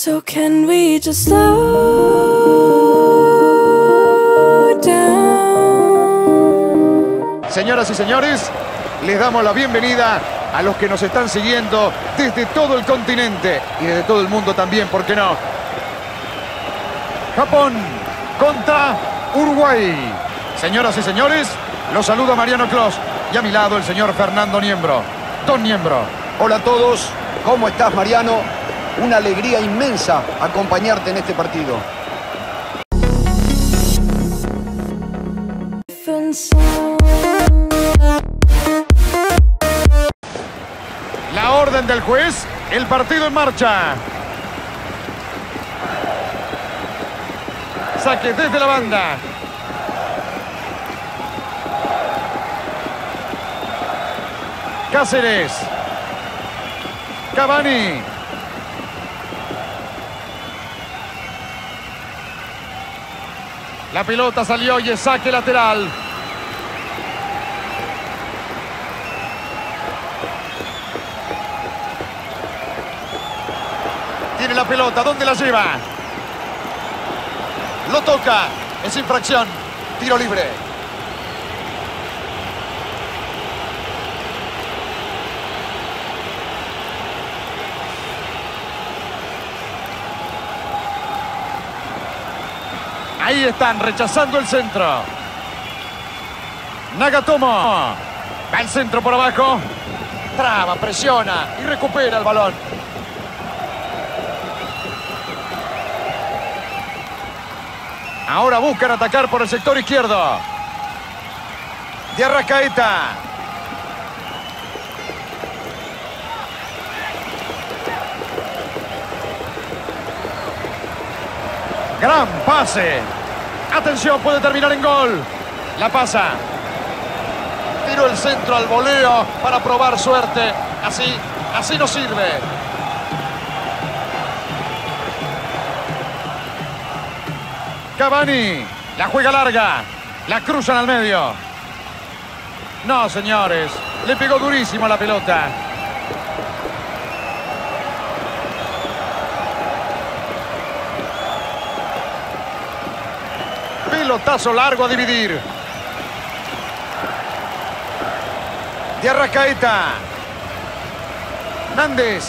So can we just slow down? Señoras y señores, les damos la bienvenida a los que nos están siguiendo desde todo el continente y desde todo el mundo también, ¿por qué no? Japón contra Uruguay. Señoras y señores, los saluda Mariano Clos y a mi lado el señor Fernando Niembro. Don Niembro. Hola a todos, ¿cómo estás Mariano? Una alegría inmensa acompañarte en este partido. La orden del juez, el partido en marcha. Saque desde la banda. Cáceres. Cavani. La pelota salió y es saque lateral. Tiene la pelota, ¿dónde la lleva? Lo toca, es infracción, tiro libre. Ahí están, rechazando el centro. Nagatomo. Va el centro por abajo. Traba, presiona y recupera el balón. Ahora buscan atacar por el sector izquierdo. De Arrascaeta. Gran pase. Atención, puede terminar en gol. La pasa. Tiro el centro al voleo para probar suerte. Así, así no sirve. Cavani. La juega larga. La cruzan al medio. No, señores. Le pegó durísimo la pelota. Pelotazo largo a dividir. De Arrascaeta. Nández.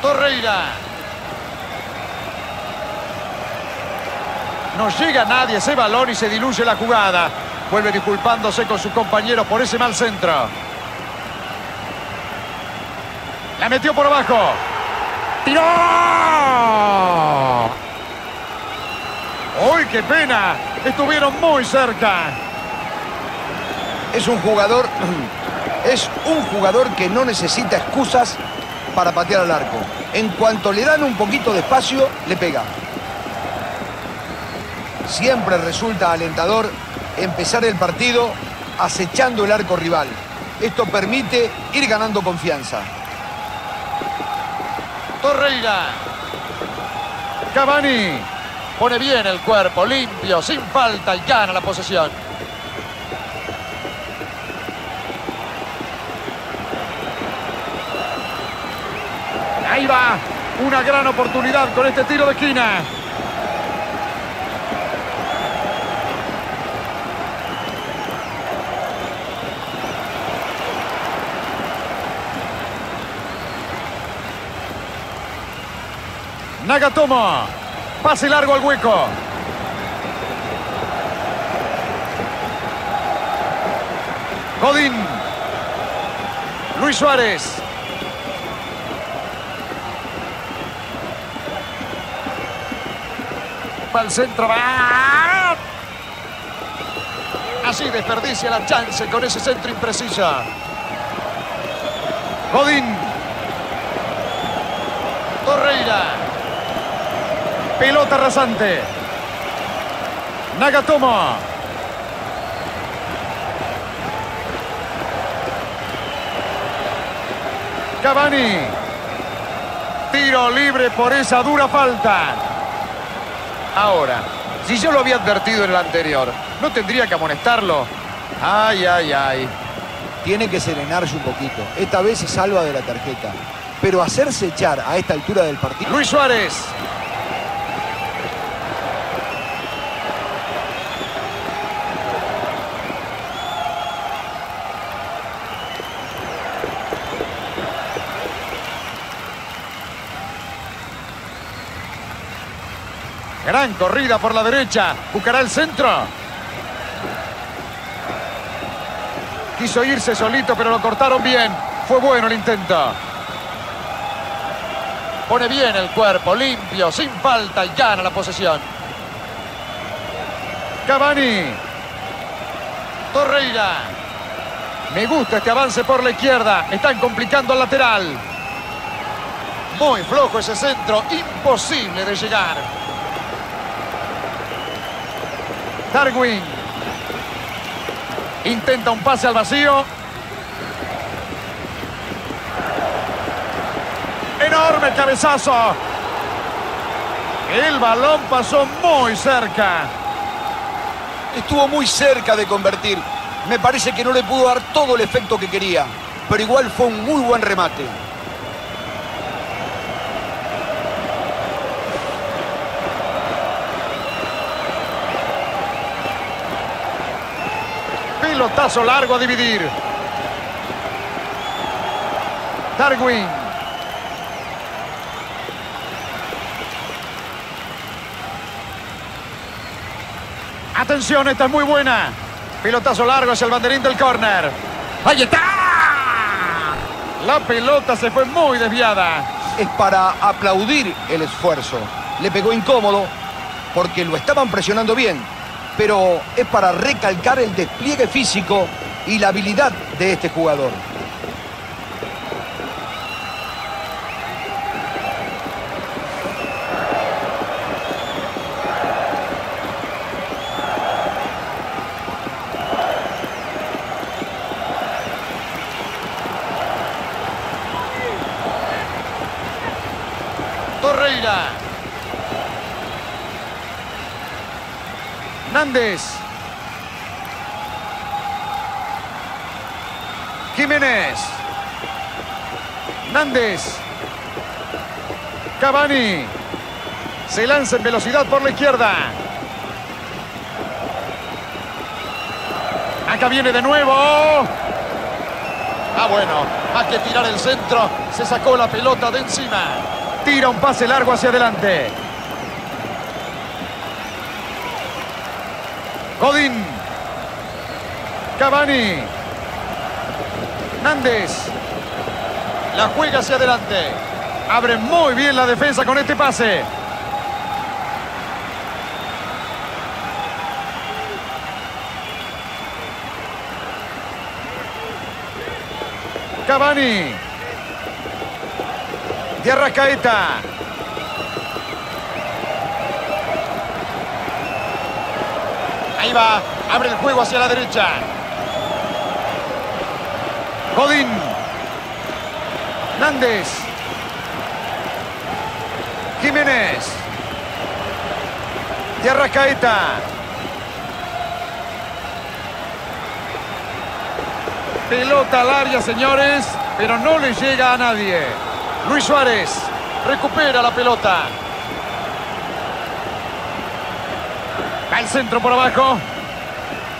Torreira. No llega nadie ese balón y se diluye la jugada. Vuelve disculpándose con sus compañeros por ese mal centro. La metió por abajo. ¡Tiró! ¡Uy, qué pena! Estuvieron muy cerca. Es un jugador, es un jugador que no necesita excusas para patear al arco. En cuanto le dan un poquito de espacio, le pega. Siempre resulta alentador empezar el partido acechando el arco rival. Esto permite ir ganando confianza. Torreira. Cavani. Pone bien el cuerpo, limpio, sin falta y gana la posesión. Ahí va. Una gran oportunidad con este tiro de esquina. Nagatomo. Pase largo al hueco. Godín. Luis Suárez. Al centro. ¡Va! Así desperdicia la chance con ese centro impreciso. Godín. Torreira. Pelota rasante. Nagatomo. Cavani. Tiro libre por esa dura falta. Ahora, si yo lo había advertido en el anterior, ¿no tendría que amonestarlo? Ay, ay, ay. Tiene que serenarse un poquito. Esta vez se salva de la tarjeta. Pero hacerse echar a esta altura del partido... Luis Suárez. Gran corrida por la derecha. Buscará el centro. Quiso irse solito, pero lo cortaron bien. Fue bueno el intento. Pone bien el cuerpo, limpio, sin falta y gana la posesión. Cavani. Torreira. Me gusta este avance por la izquierda. Están complicando al lateral. Muy flojo ese centro. Imposible de llegar. Darwin. Intenta un pase al vacío. Enorme cabezazo. El balón pasó muy cerca. Estuvo muy cerca de convertir. Me parece que no le pudo dar todo el efecto que quería. Pero igual fue un muy buen remate. Pelotazo largo a dividir. Darwin. Atención, esta es muy buena. Pelotazo largo hacia el banderín del córner. ¡Ahí está! La pelota se fue muy desviada. Es para aplaudir el esfuerzo. Le pegó incómodo porque lo estaban presionando bien. Pero es para recalcar el despliegue físico y la habilidad de este jugador. Torreira. Jiménez. Nández. Cavani. Se lanza en velocidad por la izquierda. Acá viene de nuevo. Ah, bueno. Hay que tirar el centro. Se sacó la pelota de encima. Tira un pase largo hacia adelante. Godín. Cavani. Nández. La juega hacia adelante. Abre muy bien la defensa con este pase. Cavani. De Arrascaeta. Abre el juego hacia la derecha. Godín. Nández. Jiménez. De Arrascaeta. Pelota al área, señores, pero no le llega a nadie. Luis Suárez recupera la pelota. Va el centro por abajo.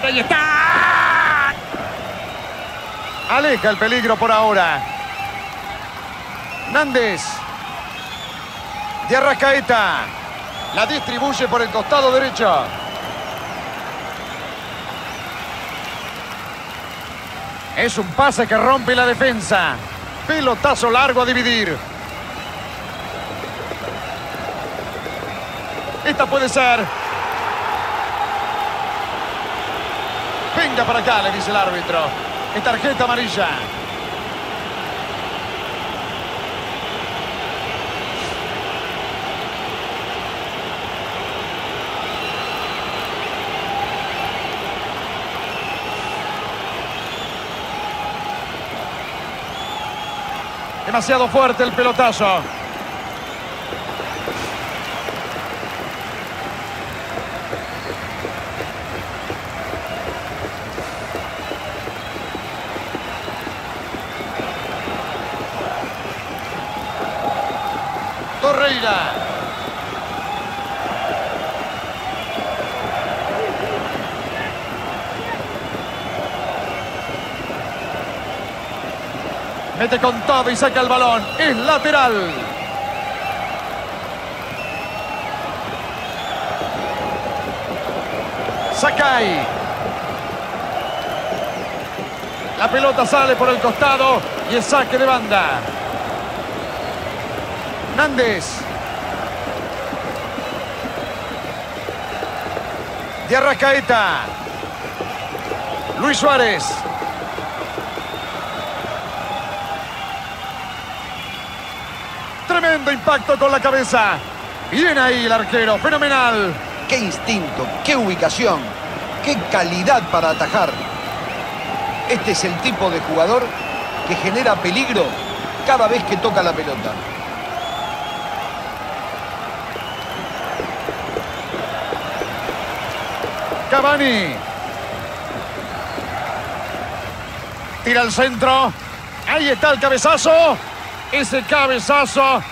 Ahí está. Aleja el peligro por ahora. Nández. De Arrascaeta. La distribuye por el costado derecho. Es un pase que rompe la defensa. Pelotazo largo a dividir. Esta puede ser. Venga para acá, le dice el árbitro. Es tarjeta amarilla. Demasiado fuerte el pelotazo. Torreira. Mete con todo y saca el balón. Es lateral. Sakai. La pelota sale por el costado y el saque de banda. Nández. De Arrascaeta. Luis Suárez. Tremendo impacto con la cabeza. Bien ahí el arquero, fenomenal. Qué instinto, qué ubicación, qué calidad para atajar. Este es el tipo de jugador que genera peligro cada vez que toca la pelota. Cavani. Tira al centro. Ahí está el cabezazo. Ese cabezazo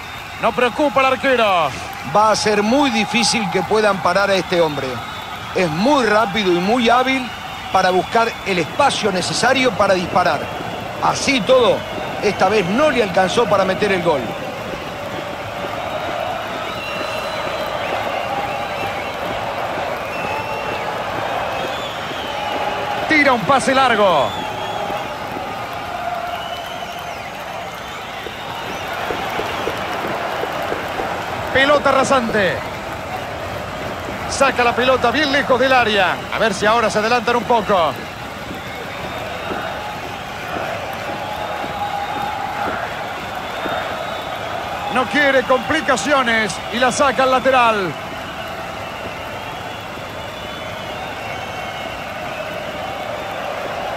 no preocupa al arquero. Va a ser muy difícil que puedan parar a este hombre. Es muy rápido y muy hábil para buscar el espacio necesario para disparar. Así todo, esta vez no le alcanzó para meter el gol. Tira un pase largo. Pelota rasante. Saca la pelota bien lejos del área. A ver si ahora se adelantan un poco. No quiere complicaciones y la saca al lateral.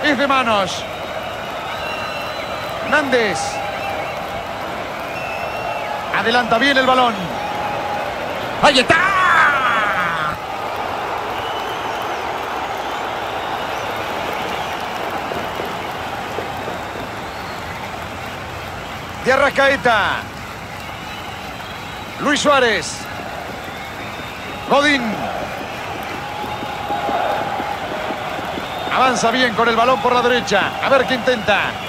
Es de manos. Nández. Adelanta bien el balón. ¡Ahí está! Luis Suárez. Godín. Avanza bien con el balón por la derecha. A ver qué intenta.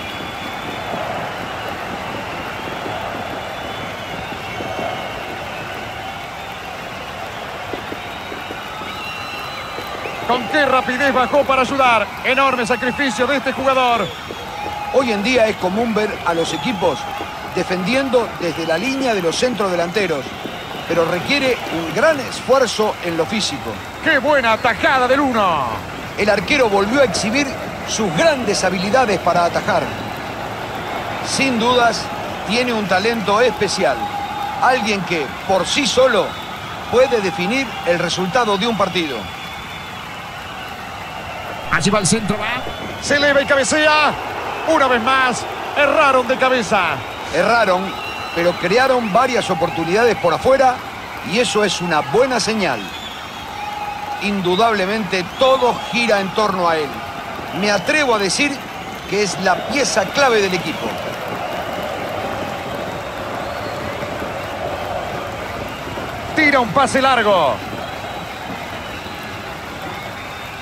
Con qué rapidez bajó para ayudar. Enorme sacrificio de este jugador. Hoy en día es común ver a los equipos defendiendo desde la línea de los centros delanteros, pero requiere un gran esfuerzo en lo físico. ¡Qué buena atajada del uno! El arquero volvió a exhibir sus grandes habilidades para atajar. Sin dudas, tiene un talento especial. Alguien que, por sí solo, puede definir el resultado de un partido. Allí va el centro, va. Se eleva y cabecea. Una vez más, erraron de cabeza. Erraron, pero crearon varias oportunidades por afuera y eso es una buena señal. Indudablemente todo gira en torno a él. Me atrevo a decir que es la pieza clave del equipo. Tira un pase largo.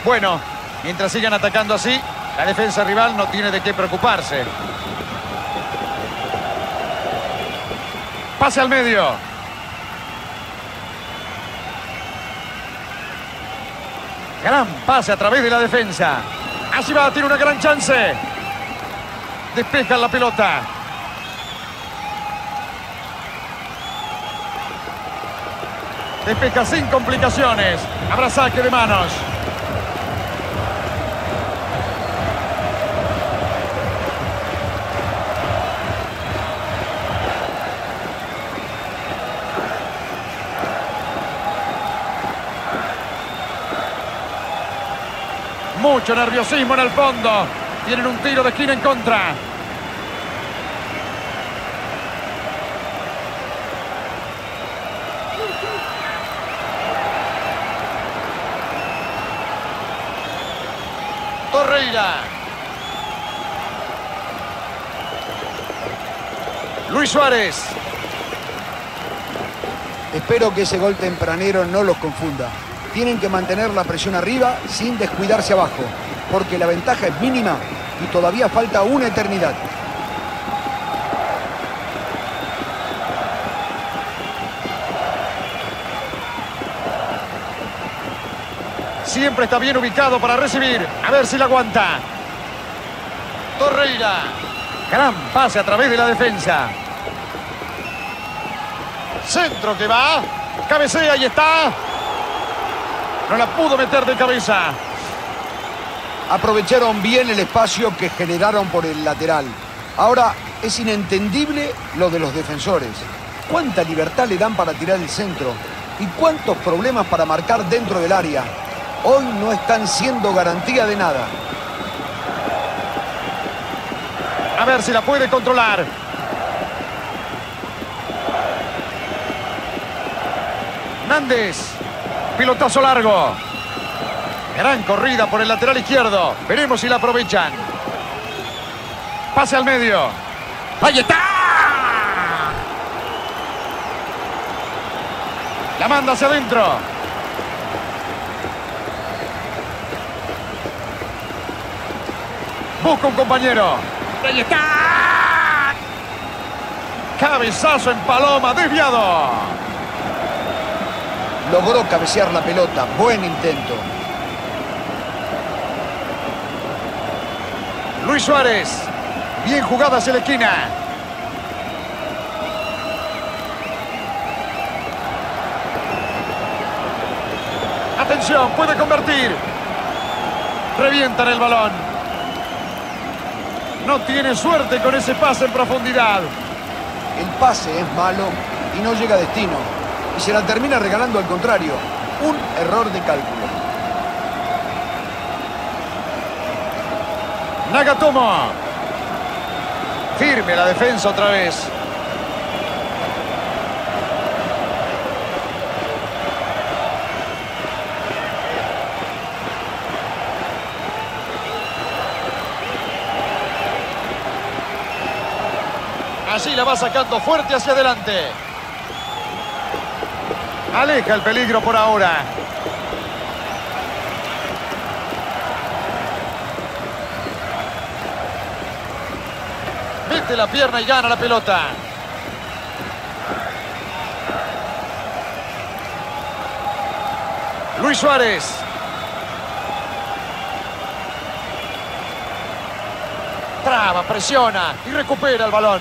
Bueno, mientras sigan atacando así, la defensa rival no tiene de qué preocuparse. Pase al medio. Gran pase a través de la defensa. Así va, tiene una gran chance. Despejan la pelota. Despeja sin complicaciones. Habrá saque de manos. Mucho nerviosismo en el fondo. Tienen un tiro de esquina en contra. Torreira. Luis Suárez. Espero que ese gol tempranero no los confunda. Tienen que mantener la presión arriba sin descuidarse abajo, porque la ventaja es mínima y todavía falta una eternidad. Siempre está bien ubicado para recibir. A ver si la aguanta. Torreira. Gran pase a través de la defensa. Centro que va. Cabecea y está. No la pudo meter de cabeza. Aprovecharon bien el espacio que generaron por el lateral. Ahora es inentendible lo de los defensores. ¿Cuánta libertad le dan para tirar el centro? ¿Y cuántos problemas para marcar dentro del área? Hoy no están siendo garantía de nada. A ver si la puede controlar. Nández. Pilotazo largo. Gran corrida por el lateral izquierdo. Veremos si la aprovechan. Pase al medio. ¡Ahí está! La manda hacia adentro. Busca un compañero. ¡Ahí está! Cabezazo en Paloma, desviado. Logró cabecear la pelota. Buen intento. Luis Suárez. Bien jugada hacia la esquina. Atención, puede convertir. Revientan el balón. No tiene suerte con ese pase en profundidad. El pase es malo y no llega a destino. Y se la termina regalando al contrario. Un error de cálculo. Nagatomo. Firme la defensa otra vez. Allí la va sacando fuerte hacia adelante. Aleja el peligro por ahora. Mete la pierna y gana la pelota. Luis Suárez. Traba, presiona y recupera el balón.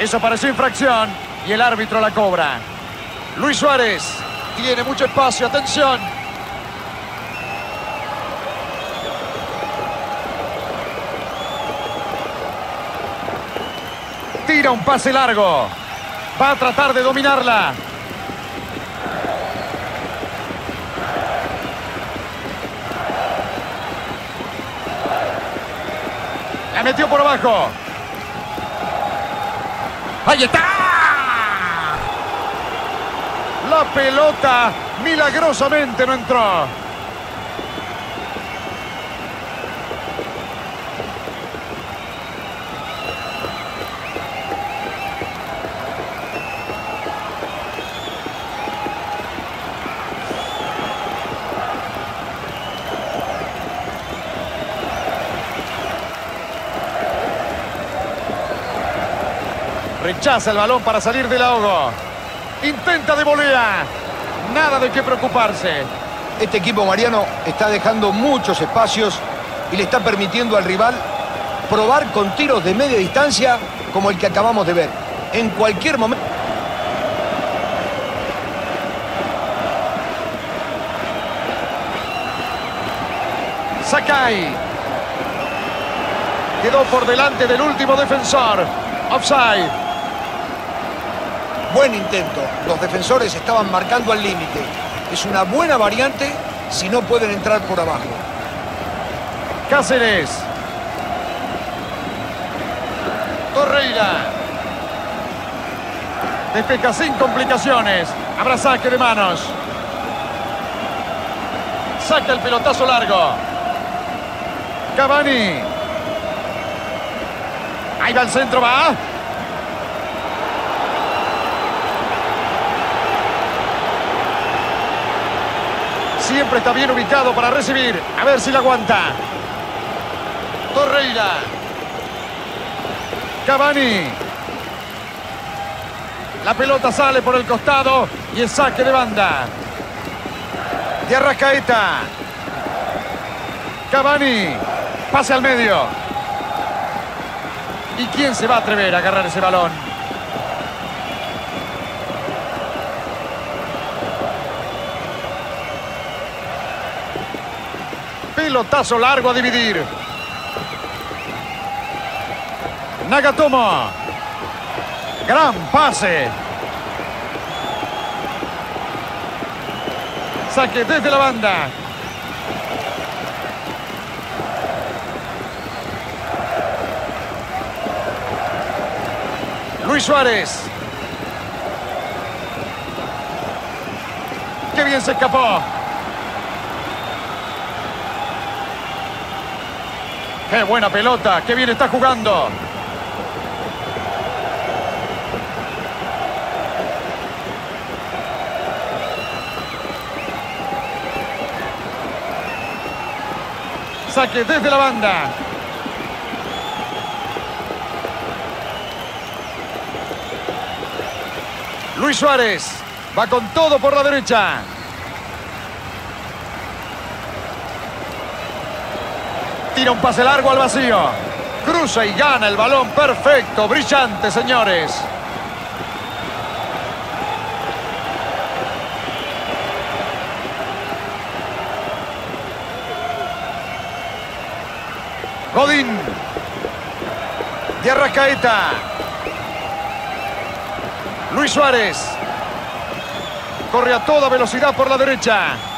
Eso pareció infracción y el árbitro la cobra. Luis Suárez tiene mucho espacio, atención. Tira un pase largo. Va a tratar de dominarla. La metió por abajo. ¡Ahí está! La pelota milagrosamente no entró. Rechaza el balón para salir del ahogo. Intenta de volea. Nada de qué preocuparse. Este equipo mariano está dejando muchos espacios y le está permitiendo al rival probar con tiros de media distancia como el que acabamos de ver. En cualquier momento... Sakai. Quedó por delante del último defensor. Offside. Buen intento. Los defensores estaban marcando al límite. Es una buena variante si no pueden entrar por abajo. Cáceres. Torreira. Despeja sin complicaciones. Habrá saque de manos. Saca el pelotazo largo. Cavani. Ahí va el centro, va. Siempre está bien ubicado para recibir. A ver si la aguanta. Torreira. Cavani. La pelota sale por el costado y el saque de banda. De Arrascaeta. Cavani. Pase al medio. ¿Y quién se va a atrever a agarrar ese balón? Pelotazo largo a dividir. Nagatomo. Gran pase. Saque desde la banda. Luis Suárez. Qué bien se escapó. Qué buena pelota. Qué bien está jugando. Saque desde la banda. Luis Suárez va con todo por la derecha. Tira un pase largo al vacío. Cruza y gana el balón perfecto, brillante, señores. Godín. De Arrascaeta. Luis Suárez. Corre a toda velocidad por la derecha.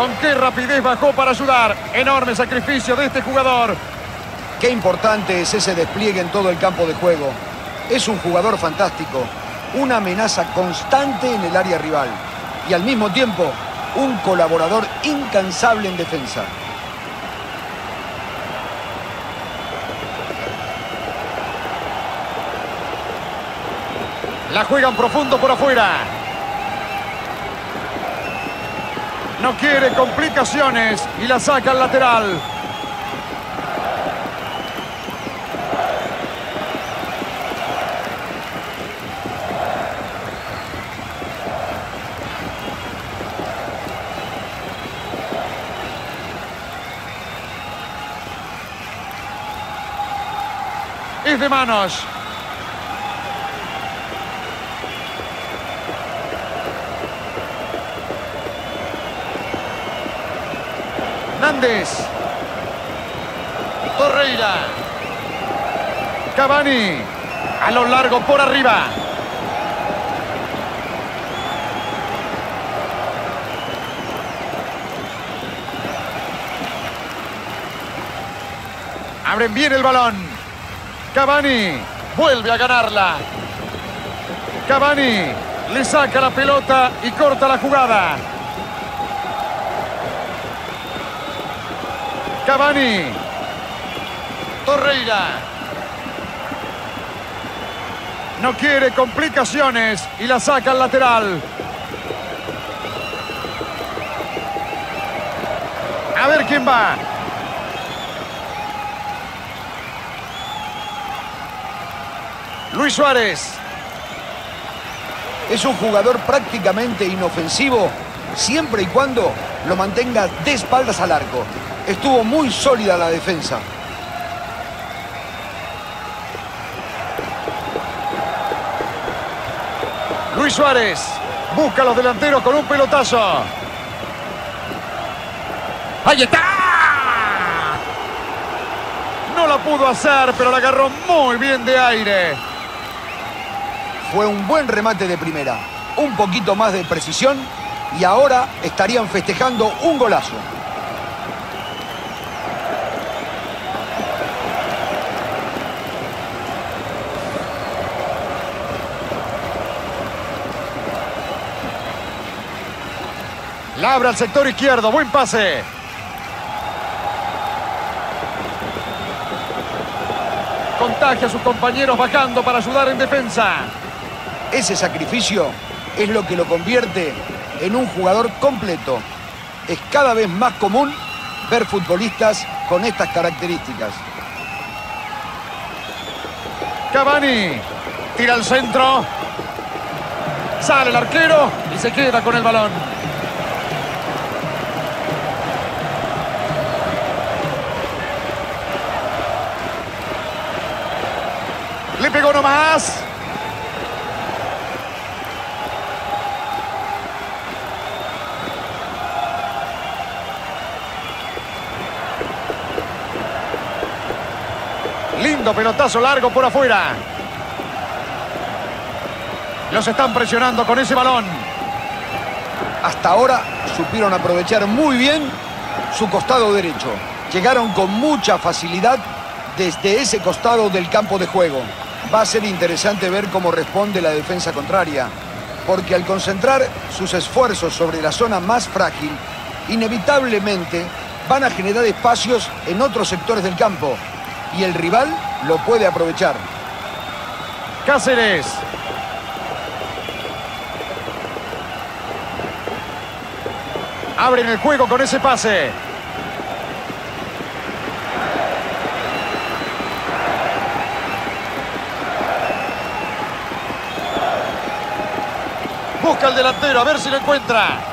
Con qué rapidez bajó para ayudar. Enorme sacrificio de este jugador. Qué importante es ese despliegue en todo el campo de juego. Es un jugador fantástico, una amenaza constante en el área rival y al mismo tiempo un colaborador incansable en defensa. La juegan profundo por afuera. No quiere complicaciones y la saca al lateral. De manos. Torreira. Cavani. A lo largo por arriba. Abren bien el balón. Cavani. Vuelve a ganarla. Cavani. Le saca la pelota y corta la jugada. Cavani. Torreira. No quiere complicaciones y la saca al lateral. A ver quién va. Luis Suárez. Es un jugador prácticamente inofensivo siempre y cuando lo mantenga de espaldas al arco. Estuvo muy sólida la defensa. Luis Suárez busca a los delanteros con un pelotazo. ¡Ahí está! No la pudo hacer, pero la agarró muy bien de aire. Fue un buen remate de primera. Un poquito más de precisión y ahora estarían festejando un golazo. Labra al sector izquierdo. Buen pase. Contagia a sus compañeros bajando para ayudar en defensa. Ese sacrificio es lo que lo convierte en un jugador completo. Es cada vez más común ver futbolistas con estas características. Cavani tira al centro. Sale el arquero y se queda con el balón. Le pegó nomás. Pelotazo largo por afuera. Los están presionando con ese balón. Hasta ahora supieron aprovechar muy bien su costado derecho. Llegaron con mucha facilidad desde ese costado del campo de juego. Va a ser interesante ver cómo responde la defensa contraria, porque al concentrar sus esfuerzos sobre la zona más frágil, inevitablemente van a generar espacios en otros sectores del campo y el rival lo puede aprovechar. Cáceres. Abren el juego con ese pase. Busca el delantero, a ver si lo encuentra.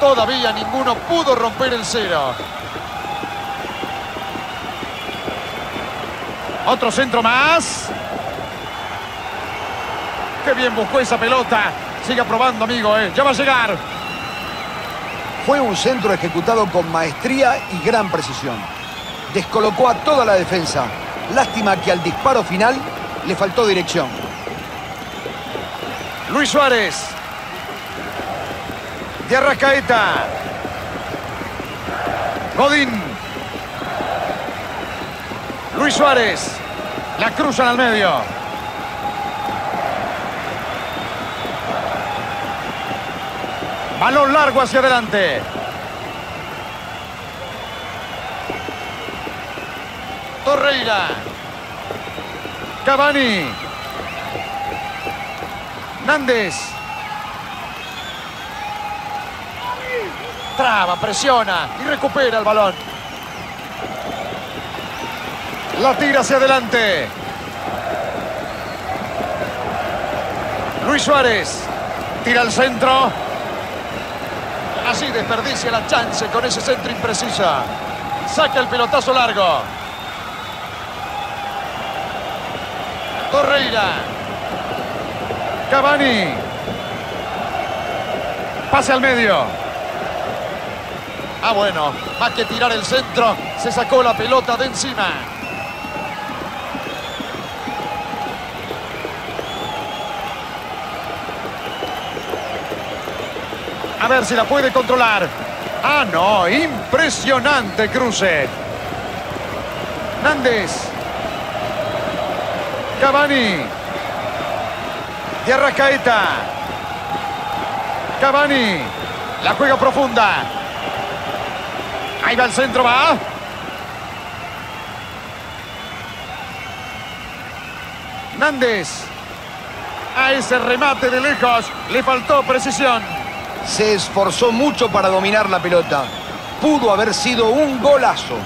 Todavía ninguno pudo romper el cero. Otro centro más. Qué bien buscó esa pelota. Sigue probando, amigo. eh. Ya va a llegar. Fue un centro ejecutado con maestría y gran precisión. Descolocó a toda la defensa. Lástima que al disparo final le faltó dirección. Luis Suárez. De Arrascaeta. Godín. Luis Suárez. La cruzan al medio. Balón largo hacia adelante. Torreira. Cavani. Nández. Traba, presiona y recupera el balón. La tira hacia adelante. Luis Suárez. Tira al centro. Así desperdicia la chance con ese centro imprecisa. Saca el pelotazo largo. Torreira. Cavani. Pase al medio. Ah, bueno, más que tirar el centro, se sacó la pelota de encima. A ver si la puede controlar. Ah, no, impresionante cruce. Nández. Cavani. De Arrascaeta. Cavani. La juega profunda. Ahí va el centro, va. Nández. A ese remate de lejos le faltó precisión. Se esforzó mucho para dominar la pelota. Pudo haber sido un golazo.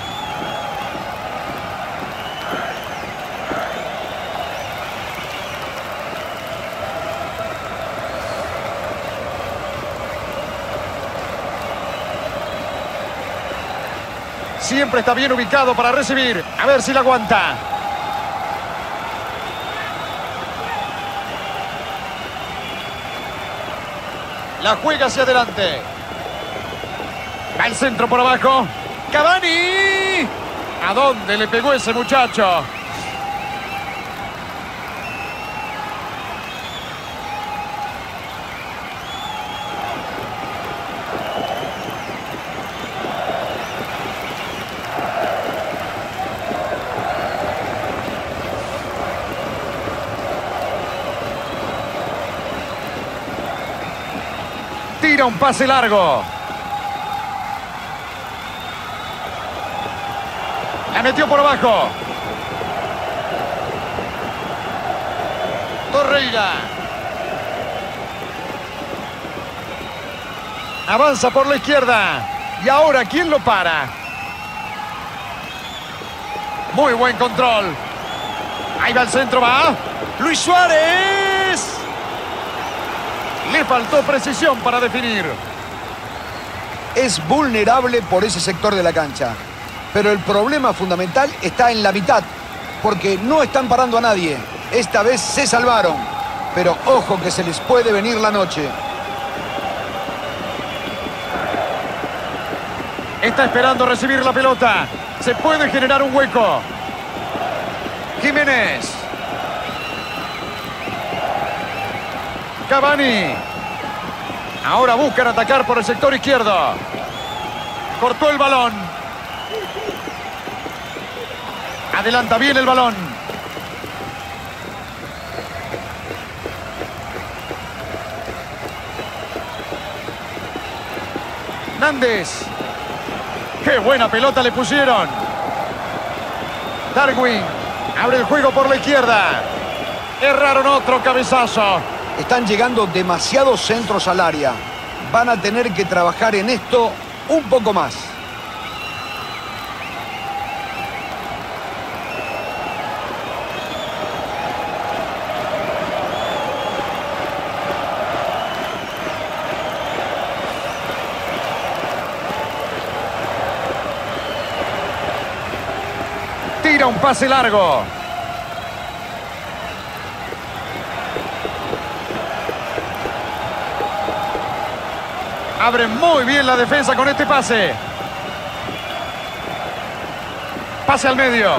Siempre está bien ubicado para recibir. A ver si la aguanta. La juega hacia adelante. Va el centro por abajo. Cavani. ¿A dónde le pegó ese muchacho? Un pase largo. La metió por abajo. Torreira. Avanza por la izquierda. Y ahora, ¿quién lo para? Muy buen control. Ahí va el centro, va. Luis Suárez. Le faltó precisión para definir. Es vulnerable por ese sector de la cancha. Pero el problema fundamental está en la mitad, porque no están parando a nadie. Esta vez se salvaron, pero ojo que se les puede venir la noche. Está esperando recibir la pelota. Se puede generar un hueco. Jiménez. Cavani. Ahora buscan atacar por el sector izquierdo. Cortó el balón. Adelanta bien el balón. Nández. ¡Qué buena pelota le pusieron! Darwin abre el juego por la izquierda. Erraron otro cabezazo. Están llegando demasiados centros al área. Van a tener que trabajar en esto un poco más. Tira un pase largo. Abre muy bien la defensa con este pase. Pase al medio.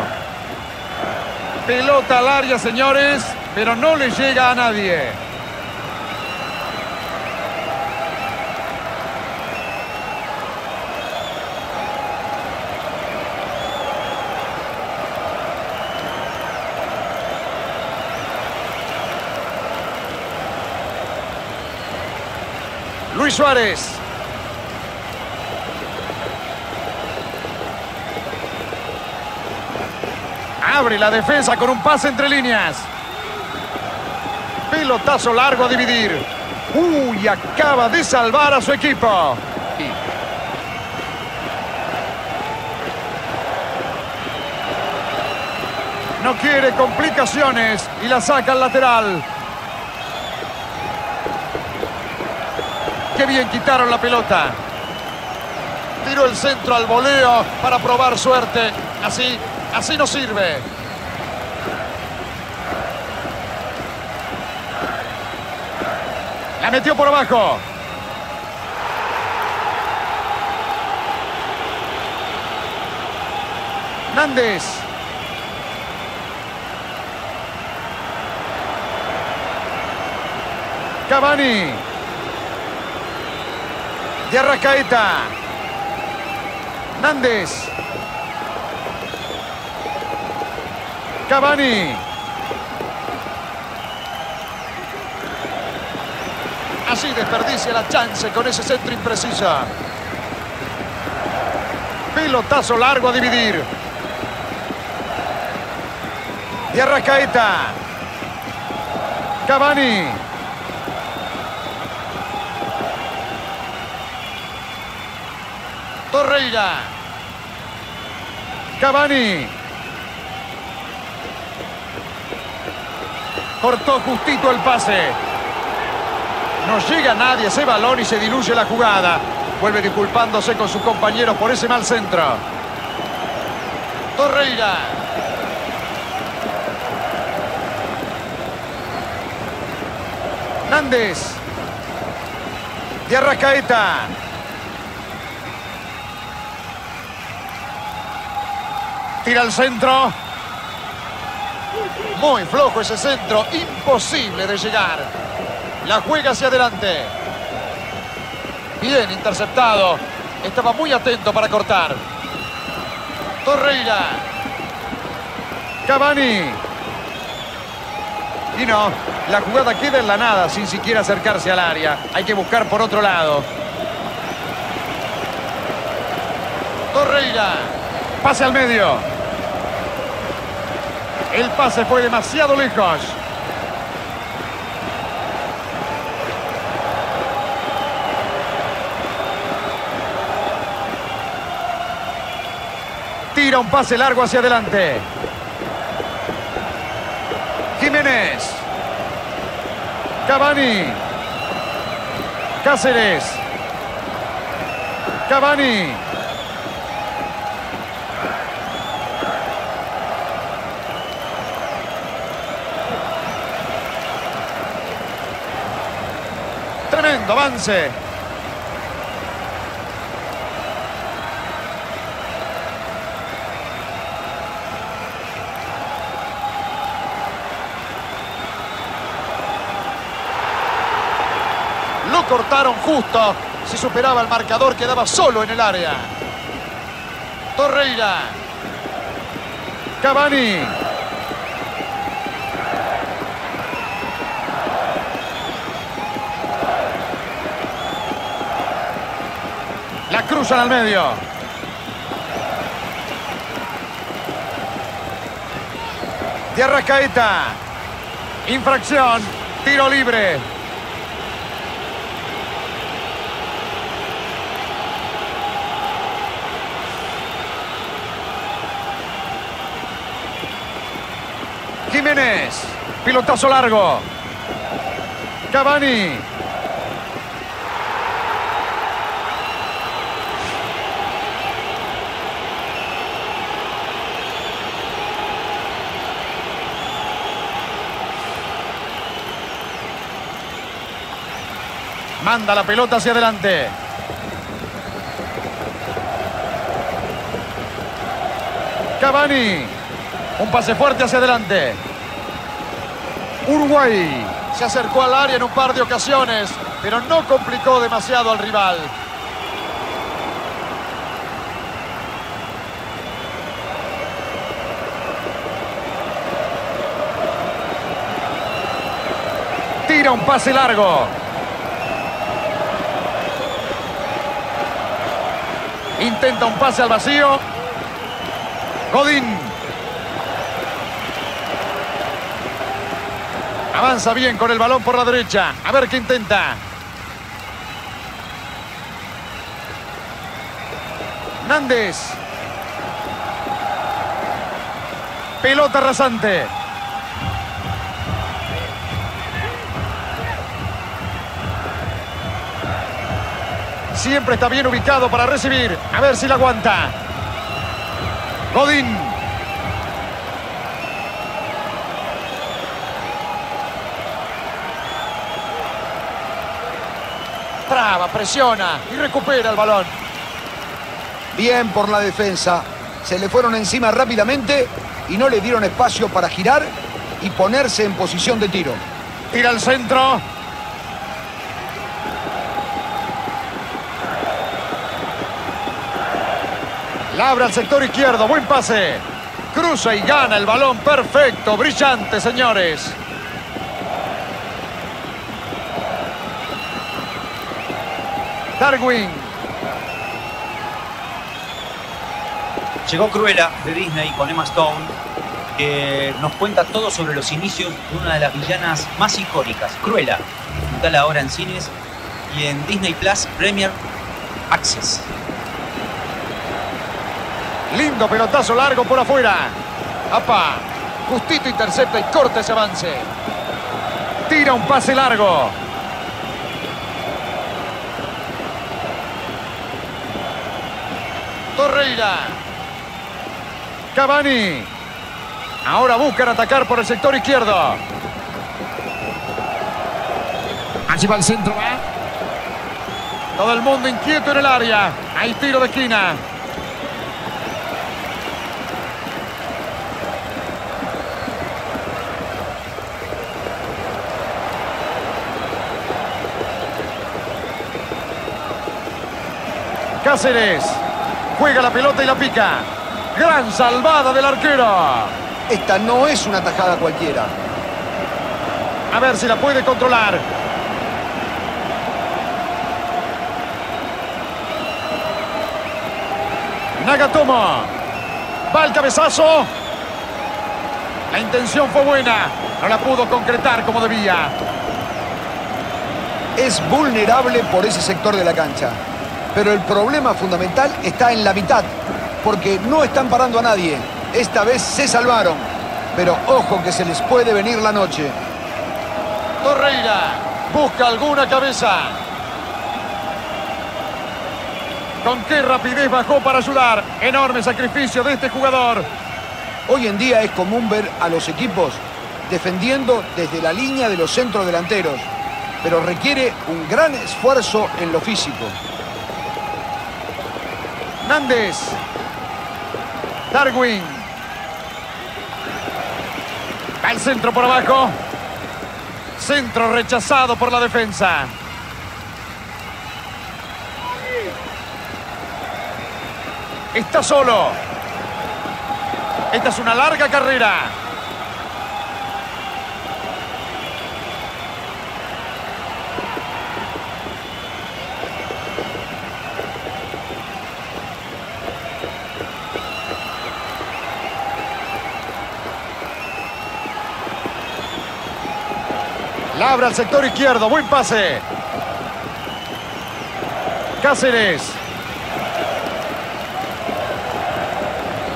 Pelota al área, señores, pero no le llega a nadie. Luis Suárez. Abre la defensa con un pase entre líneas. Pelotazo largo a dividir. Uy, acaba de salvar a su equipo. No quiere complicaciones y la saca al lateral. Qué bien quitaron la pelota. Tiró el centro al voleo para probar suerte. Así, así no sirve. La metió por abajo. Nández. Cavani. De Arrascaeta. Nández. Cavani. Así desperdicia la chance con ese centro impreciso. Pelotazo largo a dividir. De Arrascaeta. Cavani. Torreira. Cavani. Cortó justito el pase. No llega nadie ese balón y se diluye la jugada. Vuelve disculpándose con sus compañeros por ese mal centro. Torreira. Nández. De Arrascaeta. Tira el centro. Muy flojo ese centro. Imposible de llegar. La juega hacia adelante. Bien interceptado. Estaba muy atento para cortar. Torreira. Cavani. Y no, la jugada queda en la nada sin siquiera acercarse al área. Hay que buscar por otro lado. Torreira. Pase al medio. El pase fue demasiado lejos. Tira un pase largo hacia adelante. Jiménez. Cavani. Cáceres. Cavani. Avance. Lo cortaron justo. Si superaba el marcador, quedaba solo en el área. Torreira. Cavani. La cruzan al medio. De Arrascaeta. Infracción. Tiro libre. Jiménez. Pilotazo largo. Cavani. Manda la pelota hacia adelante. Cavani. Un pase fuerte hacia adelante. Uruguay se acercó al área en un par de ocasiones, pero no complicó demasiado al rival. Tira un pase largo. Intenta un pase al vacío. Godín. Avanza bien con el balón por la derecha. A ver qué intenta. Nández. Pelota rasante. Siempre está bien ubicado para recibir. A ver si la aguanta. Godín. Traba, presiona y recupera el balón. Bien por la defensa. Se le fueron encima rápidamente y no le dieron espacio para girar y ponerse en posición de tiro. Tira al centro. La abre al sector izquierdo. Buen pase. Cruza y gana el balón. Perfecto. Brillante, señores. Darwin. Llegó Cruella de Disney con Emma Stone, que nos cuenta todo sobre los inicios de una de las villanas más icónicas, Cruella. Disfrutala ahora en cines y en Disney Plus Premier Access. Lindo pelotazo largo por afuera. Apa. Justito intercepta y corta ese avance. Tira un pase largo. Torreira. Cavani. Ahora buscan atacar por el sector izquierdo. Allí va el centro. Todo el mundo inquieto en el área. Hay tiro de esquina. Cáceres. Juega la pelota y la pica. Gran salvada del arquero. Esta no es una tajada cualquiera. A ver si la puede controlar. Nagatomo. Va el cabezazo. La intención fue buena. No la pudo concretar como debía. Es vulnerable por ese sector de la cancha. Pero el problema fundamental está en la mitad. Porque no están parando a nadie. Esta vez se salvaron. Pero ojo que se les puede venir la noche. Torreira busca alguna cabeza. Con qué rapidez bajó para ayudar. Enorme sacrificio de este jugador. Hoy en día es común ver a los equipos defendiendo desde la línea de los centros delanteros, pero requiere un gran esfuerzo en lo físico. Nández. Darwin. Al centro por abajo. Centro rechazado por la defensa. Está solo. Esta es una larga carrera. Abre al sector izquierdo. Buen pase. Cáceres.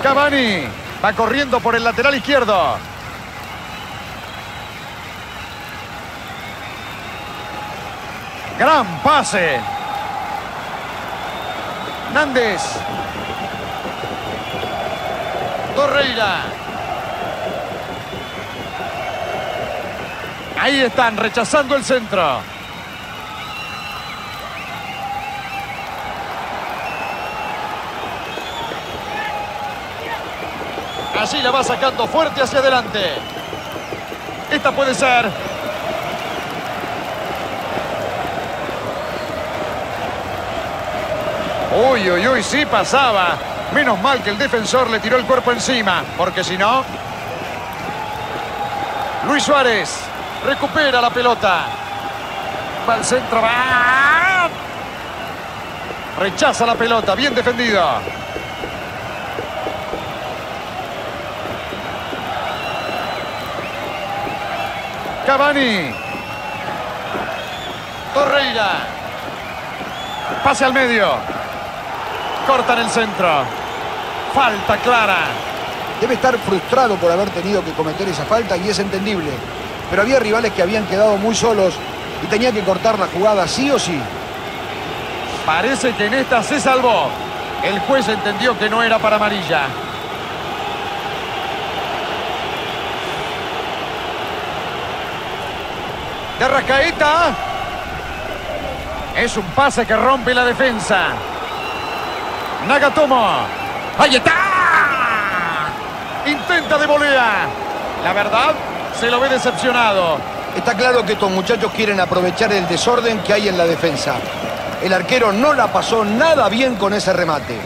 Cavani. Va corriendo por el lateral izquierdo. Gran pase. Nández. Torreira. Ahí están, rechazando el centro. Así la va sacando fuerte hacia adelante. Esta puede ser. Uy, uy, uy, sí pasaba. Menos mal que el defensor le tiró el cuerpo encima, porque si no... Luis Suárez recupera la pelota. Va al centro. Rechaza la pelota, bien defendido. Cavani. Torreira. Pase al medio. Corta en el centro. Falta clara. Debe estar frustrado por haber tenido que cometer esa falta y es entendible. Pero había rivales que habían quedado muy solos y tenía que cortar la jugada sí o sí. Parece que en esta se salvó. El juez entendió que no era para amarilla. De Rascaeta. Es un pase que rompe la defensa. Nagatomo. ¡Ahí está! Intenta de volea. La verdad, se lo ve decepcionado. Está claro que estos muchachos quieren aprovechar el desorden que hay en la defensa. El arquero no la pasó nada bien con ese remate.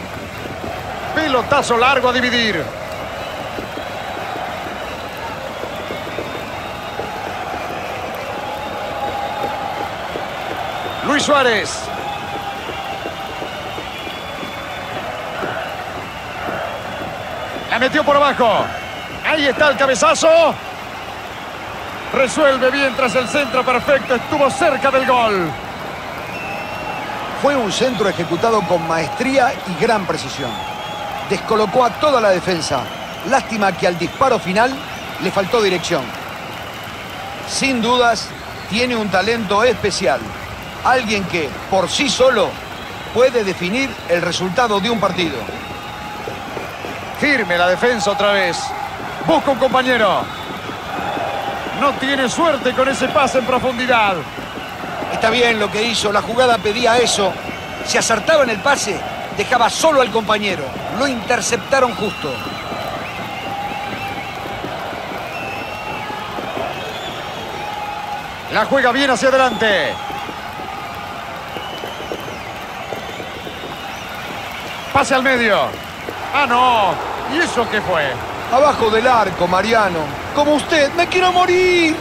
Pelotazo largo a dividir. Luis Suárez. La metió por abajo. Ahí está el cabezazo. Resuelve bien tras el centro perfecto. Estuvo cerca del gol. Fue un centro ejecutado con maestría y gran precisión. Descolocó a toda la defensa. Lástima que al disparo final le faltó dirección. Sin dudas, tiene un talento especial. Alguien que, por sí solo, puede definir el resultado de un partido. Firme la defensa otra vez. Busca un compañero. No tiene suerte con ese pase en profundidad. Está bien lo que hizo, la jugada pedía eso. Si acertaba en el pase, dejaba solo al compañero. Lo interceptaron justo. La juega bien hacia adelante. Pase al medio. Ah, no. ¿Y eso qué fue? Abajo del arco, Mariano. Como usted, me quiero morir.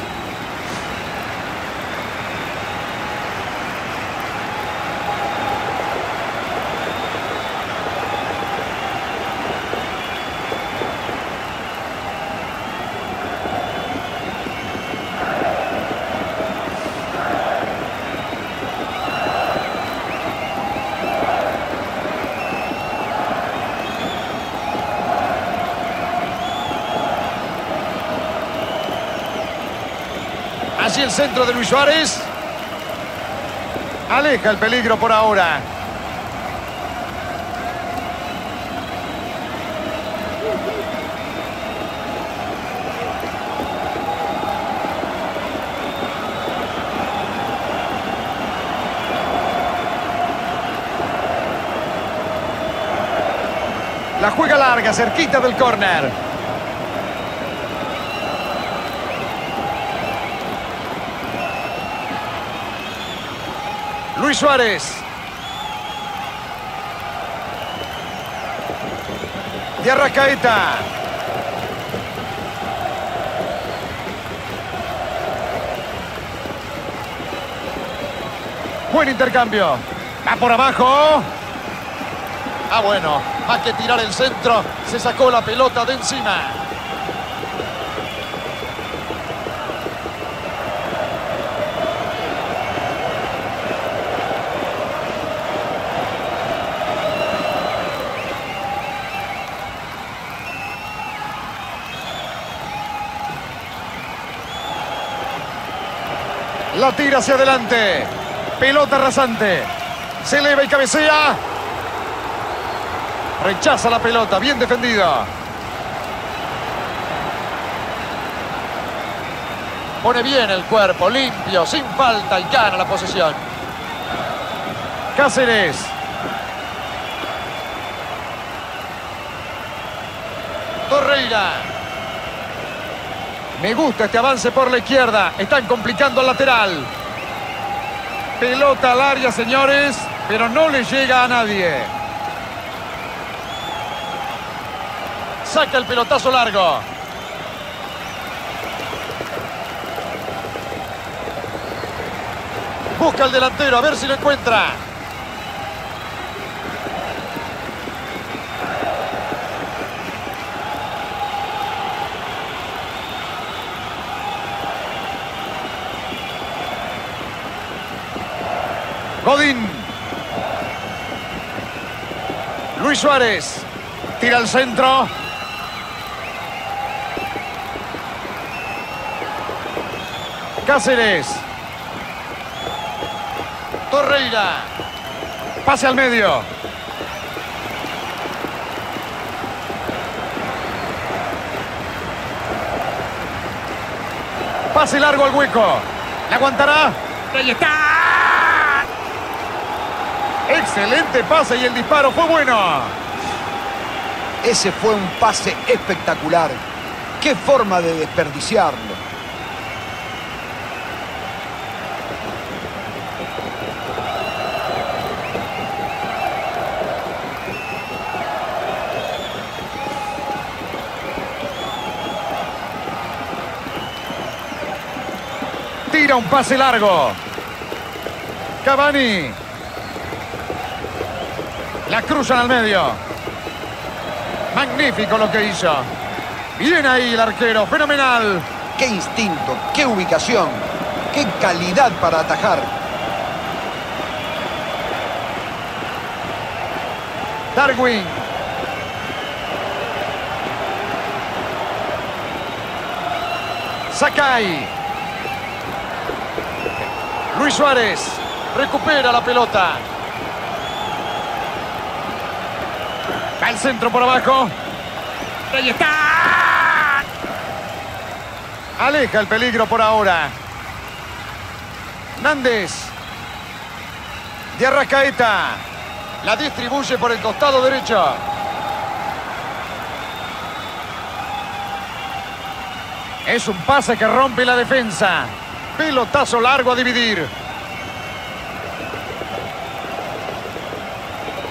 Allí el centro de Luis Suárez. Aleja el peligro por ahora. La juega larga, cerquita del córner. Luis Suárez. De Arrascaeta. Buen intercambio. Va por abajo. Ah, bueno. Hay que tirar el centro. Se sacó la pelota de encima. La tira hacia adelante. Pelota rasante. Se eleva y cabecea. Rechaza la pelota. Bien defendida. Pone bien el cuerpo. Limpio. Sin falta. Y gana la posesión. Cáceres. Torreira. Me gusta este avance por la izquierda. Están complicando al lateral. Pelota al área, señores, pero no le llega a nadie. Saca el pelotazo largo. Busca al delantero, a ver si lo encuentra. Godín. Luis Suárez. Tira al centro. Cáceres. Torreira. Pase al medio. Pase largo al hueco. ¿La aguantará? ¡Ahí está! Excelente pase y el disparo fue bueno. Ese fue un pase espectacular. ¡Qué forma de desperdiciarlo! Tira un pase largo. Cavani. La cruzan al medio. Magnífico lo que hizo. Bien ahí el arquero, fenomenal. ¡Qué instinto! ¡Qué ubicación! ¡Qué calidad para atajar! Darwin. Sakai. Luis Suárez recupera la pelota. Al centro por abajo. Ahí está. Aleja el peligro por ahora. Nández. De Arrascaeta. La distribuye por el costado derecho. Es un pase que rompe la defensa. Pelotazo largo a dividir.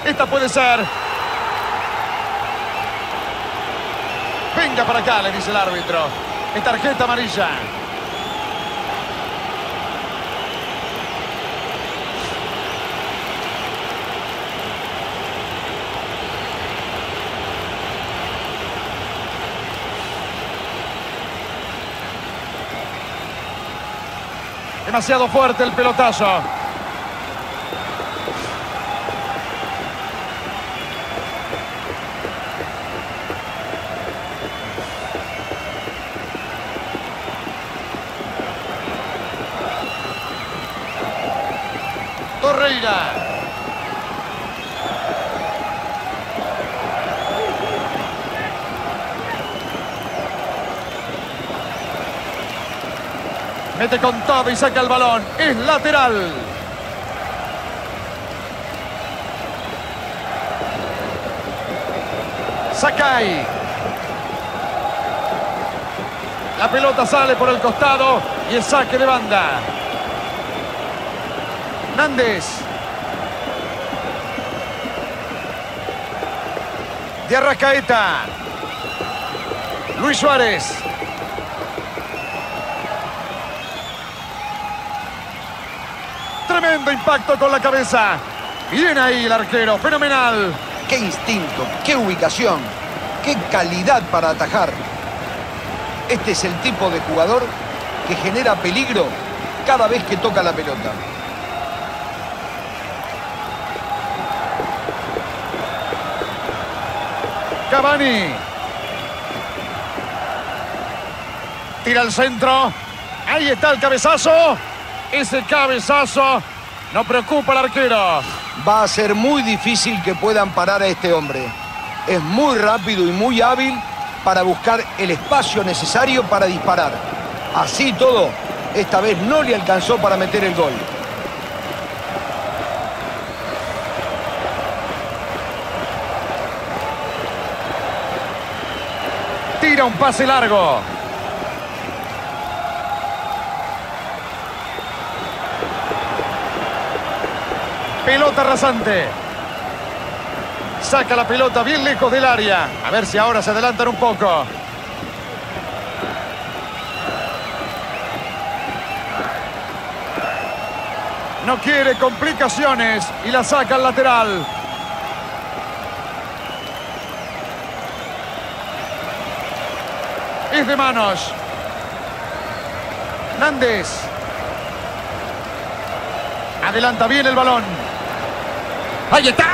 Esta puede ser. Venga para acá, le dice el árbitro. Es tarjeta amarilla. Demasiado fuerte el pelotazo. Pereira. Mete con todo y saca el balón. Es lateral. Sakai. La pelota sale por el costado y el saque de banda. Nández. De Arrascaeta. Luis Suárez. Tremendo impacto con la cabeza. Bien ahí el arquero, fenomenal. Qué instinto, qué ubicación, qué calidad para atajar. Este es el tipo de jugador que genera peligro cada vez que toca la pelota. Cavani. Tira al centro. Ahí está el cabezazo. Ese cabezazo no preocupa al arquero. Va a ser muy difícil que puedan parar a este hombre. Es muy rápido y muy hábil para buscar el espacio necesario para disparar. Así todo, esta vez no le alcanzó para meter el gol. Un pase largo. Pelota rasante. Saca la pelota bien lejos del área. A ver si ahora se adelantan un poco. No quiere complicaciones y la saca al lateral. Es de manos. Nández. Adelanta bien el balón. ¡Ahí está!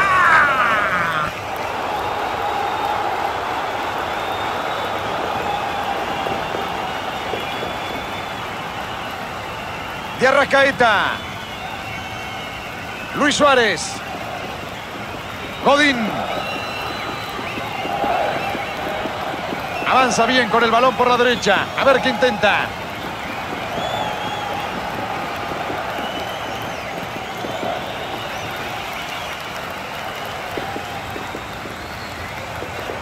De Arrascaeta. Luis Suárez. Godín. Avanza bien con el balón por la derecha. A ver qué intenta.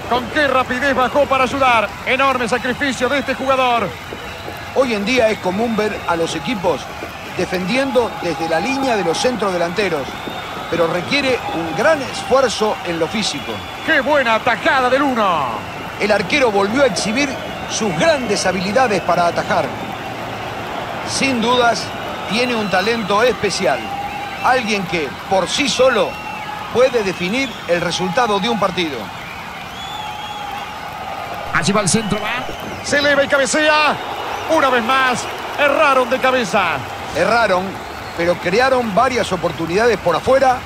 Con qué rapidez bajó para ayudar. Enorme sacrificio de este jugador. Hoy en día es común ver a los equipos defendiendo desde la línea de los centros delanteros, pero requiere un gran esfuerzo en lo físico. ¡Qué buena atajada del uno! El arquero volvió a exhibir sus grandes habilidades para atajar. Sin dudas, tiene un talento especial. Alguien que, por sí solo, puede definir el resultado de un partido. Allí va el centro, va. Se eleva y cabecea. Una vez más, erraron de cabeza. Erraron, pero crearon varias oportunidades por afuera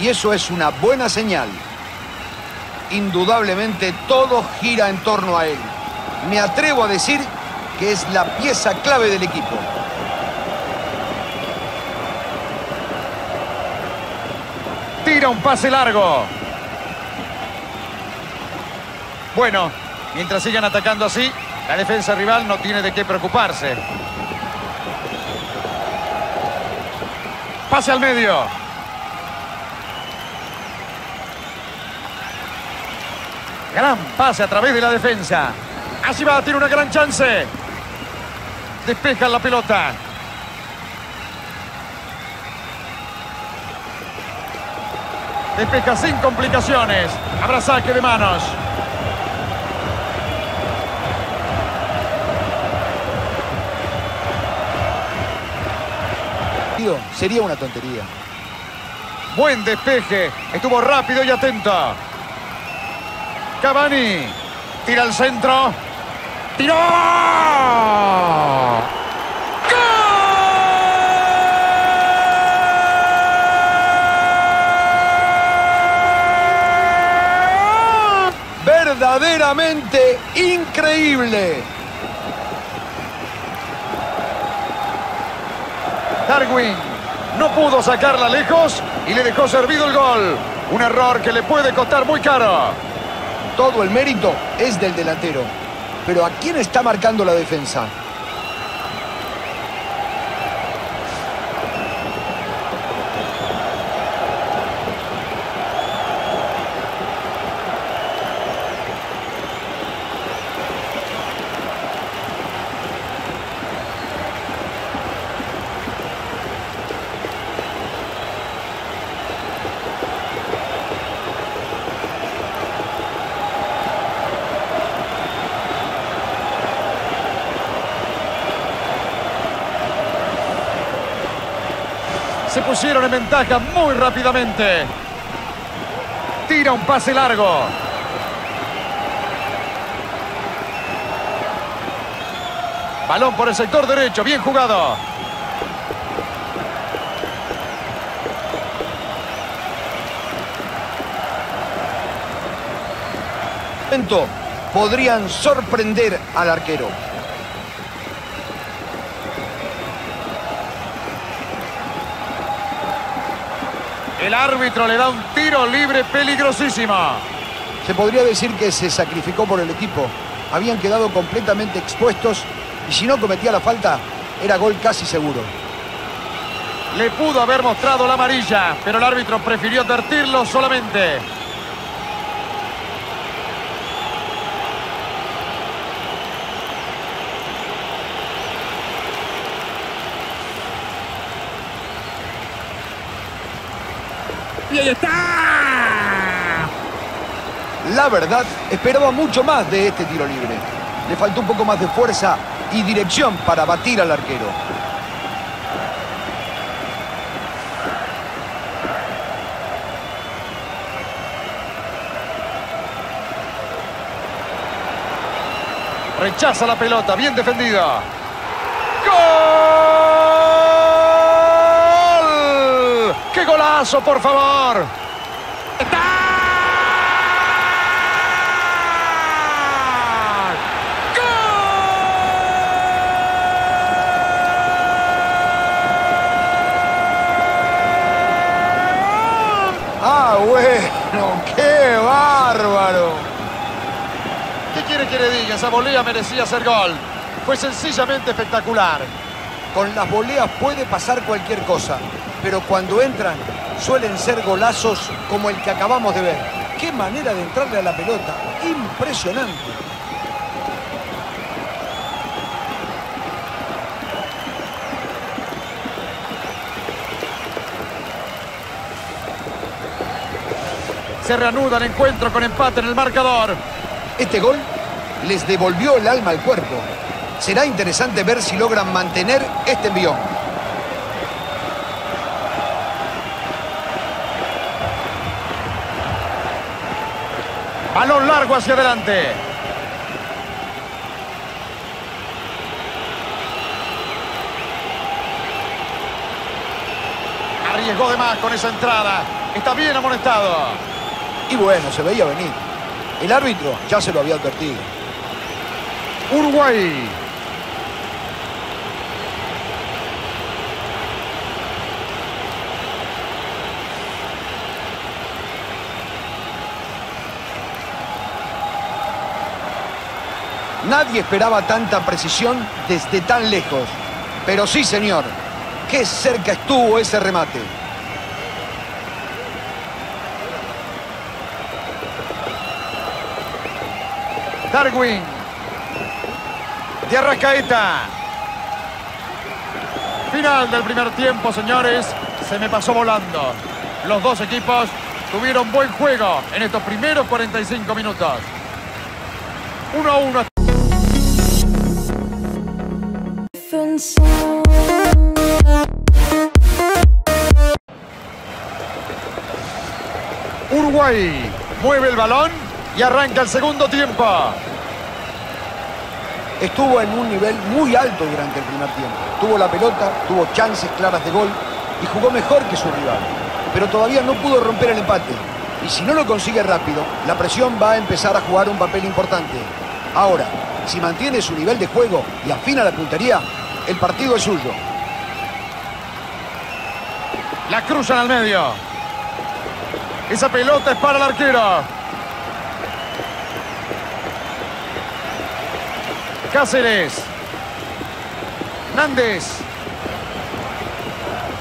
y eso es una buena señal. Indudablemente todo gira en torno a él. Me atrevo a decir que es la pieza clave del equipo. Tira un pase largo. Bueno, mientras sigan atacando así, la defensa rival no tiene de qué preocuparse. Pase al medio. Gran pase a través de la defensa. Así va, tiene una gran chance. Despeja la pelota. Despeja sin complicaciones. Habrá saque de manos. Sería una tontería. Buen despeje. Estuvo rápido y atento. Cavani. Tira al centro. ¡Tiró! ¡Gol! Verdaderamente increíble. Darwin no pudo sacarla lejos y le dejó servido el gol. Un error que le puede costar muy caro. Todo el mérito es del delantero. Pero ¿a quién está marcando la defensa? Se pusieron en ventaja muy rápidamente. Tira un pase largo. Balón por el sector derecho, bien jugado. Podrían sorprender al arquero. Árbitro le da un tiro libre peligrosísimo. Se podría decir que se sacrificó por el equipo. Habían quedado completamente expuestos y si no cometía la falta, era gol casi seguro. Le pudo haber mostrado la amarilla, pero el árbitro prefirió advertirlo solamente. Y ahí está. La verdad, esperaba mucho más de este tiro libre. Le faltó un poco más de fuerza y dirección para batir al arquero. Rechaza la pelota, bien defendido. ¡Qué golazo, por favor! Ah, bueno, qué bárbaro. ¿Qué quiere que le diga? Esa volea merecía ser gol. Fue sencillamente espectacular. Con las voleas puede pasar cualquier cosa, pero cuando entran suelen ser golazos como el que acabamos de ver. Qué manera de entrarle a la pelota, impresionante. Se reanuda el encuentro con empate en el marcador. Este gol les devolvió el alma al cuerpo. Será interesante ver si logran mantener este envión. Balón largo hacia adelante. Arriesgó de más con esa entrada. Está bien amonestado. Y bueno, se veía venir. El árbitro ya se lo había advertido. Uruguay. Nadie esperaba tanta precisión desde tan lejos. Pero sí, señor, qué cerca estuvo ese remate. Darwin. De Arrascaeta. Final del primer tiempo, señores. Se me pasó volando. Los dos equipos tuvieron buen juego en estos primeros 45 minutos. 1 a 1. Uruguay mueve el balón y arranca el segundo tiempo. Estuvo en un nivel muy alto durante el primer tiempo. Tuvo la pelota, tuvo chances claras de gol y jugó mejor que su rival. Pero todavía no pudo romper el empate. Y si no lo consigue rápido, la presión va a empezar a jugar un papel importante. Ahora, si mantiene su nivel de juego y afina la puntería, el partido es suyo. La cruzan al medio. Esa pelota es para el arquero. Cáceres. Nández.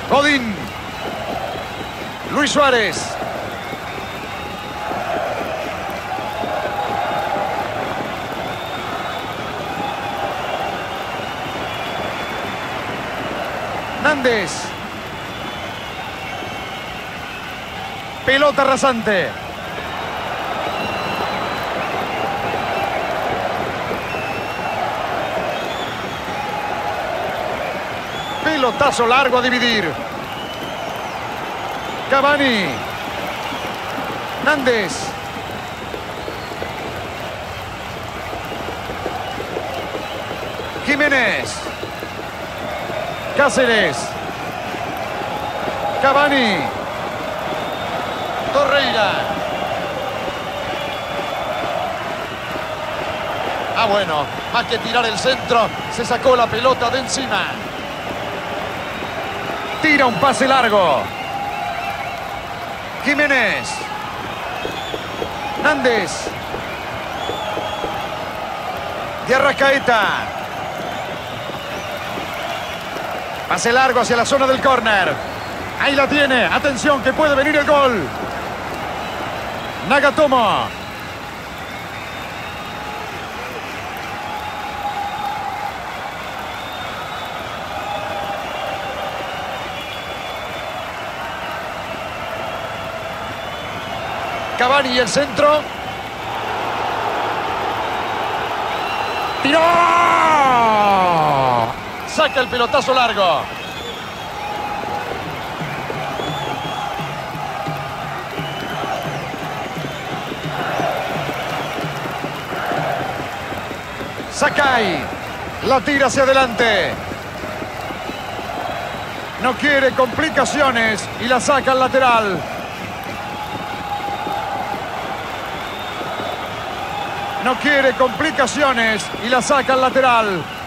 Godín. Luis Suárez. Nández. Pelota rasante. Pelotazo largo a dividir. Cavani. Nández. Jiménez. Cáceres. Cavani. Torreira. Ah, bueno, más que tirar el centro, se sacó la pelota de encima. Tira un pase largo. Jiménez. Nández. De Arrascaeta. Pase largo hacia la zona del córner. Ahí la tiene. Atención que puede venir el gol. Nagatomo. Cavani el centro. ¡Tiró! El pelotazo largo. Sakai. La tira hacia adelante. No quiere complicaciones y la saca al lateral. No quiere complicaciones y la saca al lateral.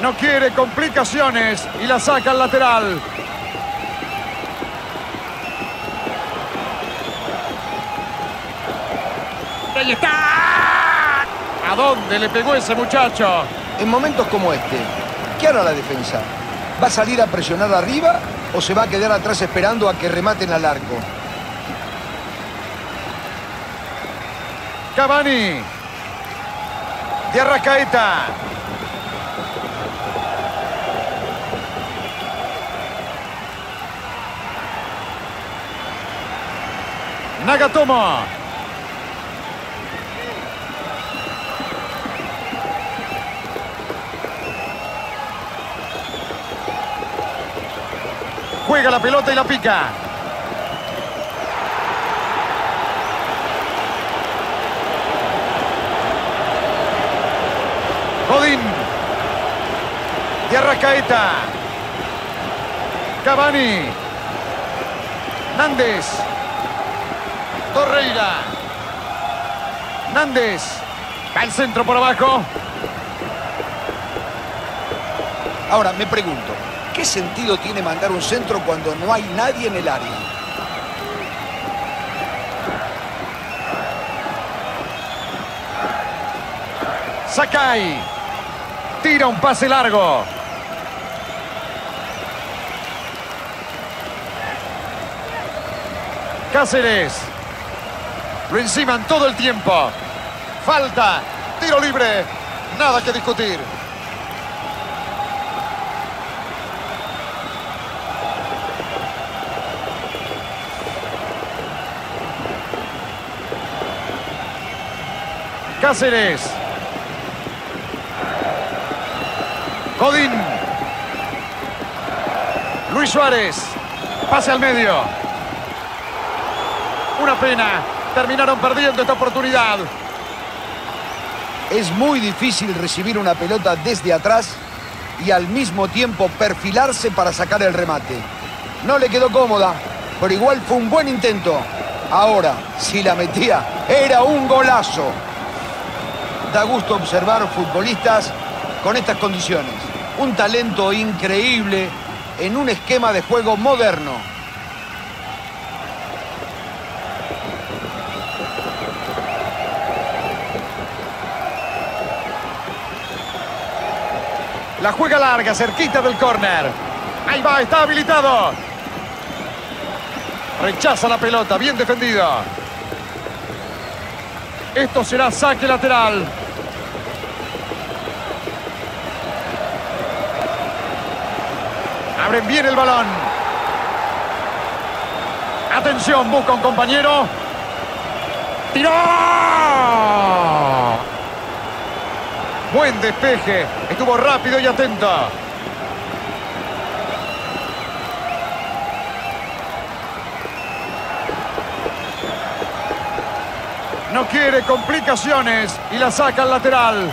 No quiere complicaciones y la saca al lateral. ¡Ahí está! ¿A dónde le pegó ese muchacho? En momentos como este, ¿qué hará la defensa? ¿Va a salir a presionar arriba o se va a quedar atrás esperando a que rematen al arco? Cavani. De Arrascaeta. Nagatomo. Juega la pelota y la pica. Godín. De Arrascaeta. Cavani. Nández. Torreira. Nández. Va al centro por abajo. Ahora, me pregunto, ¿qué sentido tiene mandar un centro cuando no hay nadie en el área? Sakai. Tira un pase largo. Cáceres. Lo enciman todo el tiempo. Falta. Tiro libre. Nada que discutir. Cáceres. Godín. Luis Suárez. Pase al medio. Una pena. Terminaron perdiendo esta oportunidad. Es muy difícil recibir una pelota desde atrás y al mismo tiempo perfilarse para sacar el remate. No le quedó cómoda, pero igual fue un buen intento. Ahora, si la metía, era un golazo. Da gusto observar futbolistas con estas condiciones. Un talento increíble en un esquema de juego moderno. La juega larga, cerquita del córner. Ahí va, está habilitado. Rechaza la pelota, bien defendido. Esto será saque lateral. Abren bien el balón. Atención, busca un compañero. ¡Tiró! Buen despeje. Estuvo rápido y atento. No quiere complicaciones y la saca al lateral.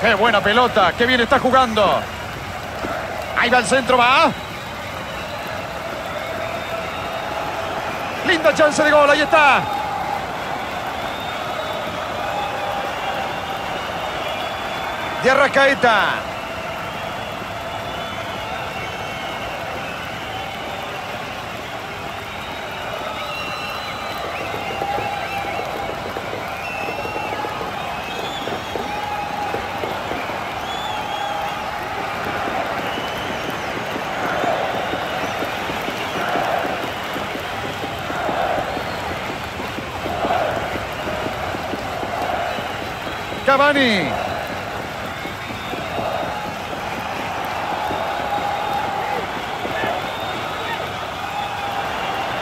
¡Qué buena pelota! ¡Qué bien está jugando! Ahí va el centro, va. Linda chance de gol, ahí está. De Arrascaeta. Cavani.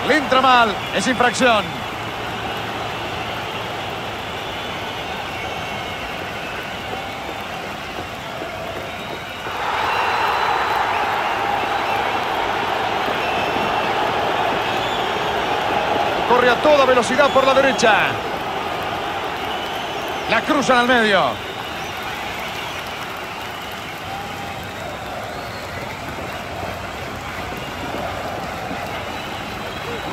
Le es infracción. Corre a toda velocidad por la derecha. La cruzan al medio.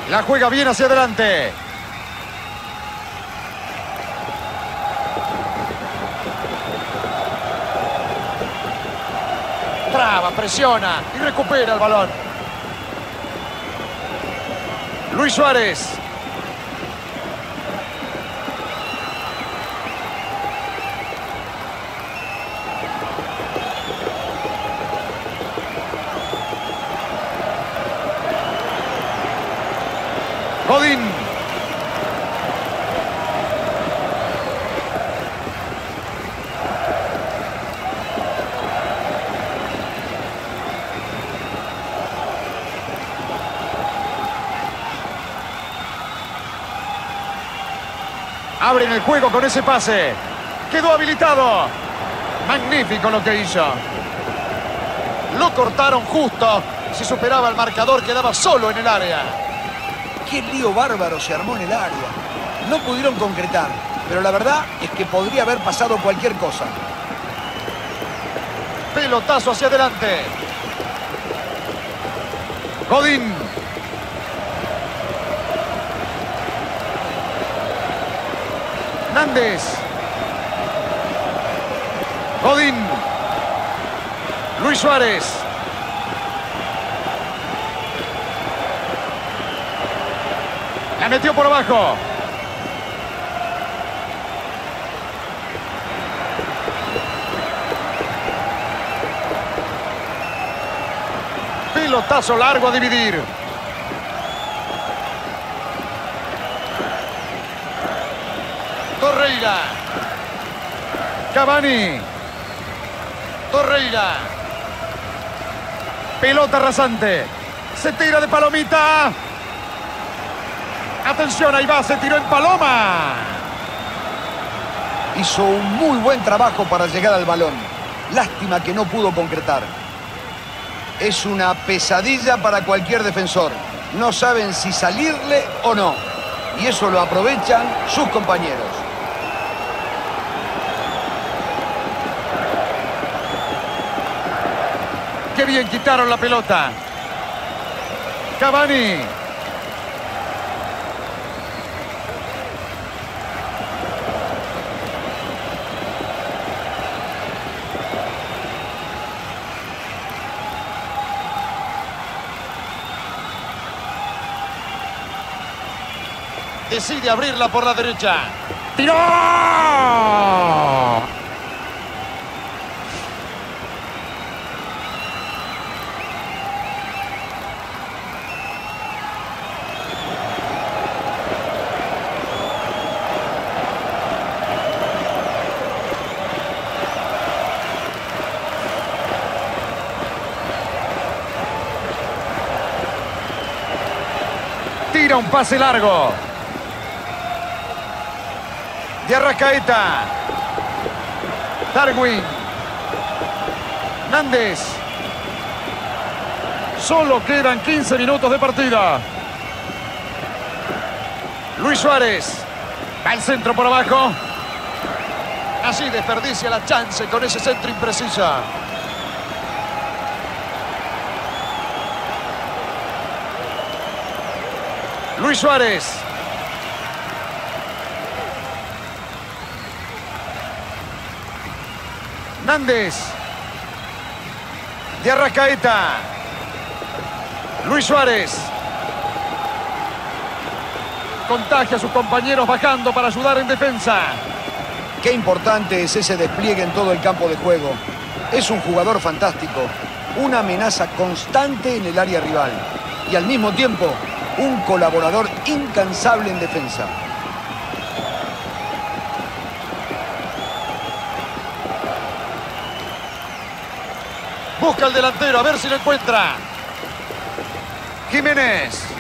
La juega bien hacia adelante. Traba, presiona y recupera el balón. Luis Suárez. Godín. Abren el juego con ese pase. Quedó habilitado. Magnífico lo que hizo. Lo cortaron justo. Si superaba el marcador, quedaba solo en el área. Qué lío bárbaro se armó en el área. No pudieron concretar, pero la verdad es que podría haber pasado cualquier cosa. Pelotazo hacia adelante. Godín. Nández. Godín. Luis Suárez. La metió por abajo. Pelotazo largo a dividir. Torreira. Cavani. Torreira. Pelota rasante. Se tira de palomita. Atención, ahí va, se tiró en paloma. Hizo un muy buen trabajo para llegar al balón. Lástima que no pudo concretar. Es una pesadilla para cualquier defensor. No saben si salirle o no. Y eso lo aprovechan sus compañeros. Bien quitaron la pelota. Cavani. Decide abrirla por la derecha. ¡Tiró! Un pase largo. De Arrascaeta. Darwin. Nández. Solo quedan 15 minutos de partida. Luis Suárez. Al centro por abajo. Así desperdicia la chance con ese centro impreciso. Luis Suárez. Nández. De Arrascaeta. Luis Suárez. Contagia a sus compañeros bajando para ayudar en defensa. Qué importante es ese despliegue en todo el campo de juego. Es un jugador fantástico, una amenaza constante en el área rival y al mismo tiempo un colaborador incansable en defensa. Busca el delantero, a ver si lo encuentra. Jiménez.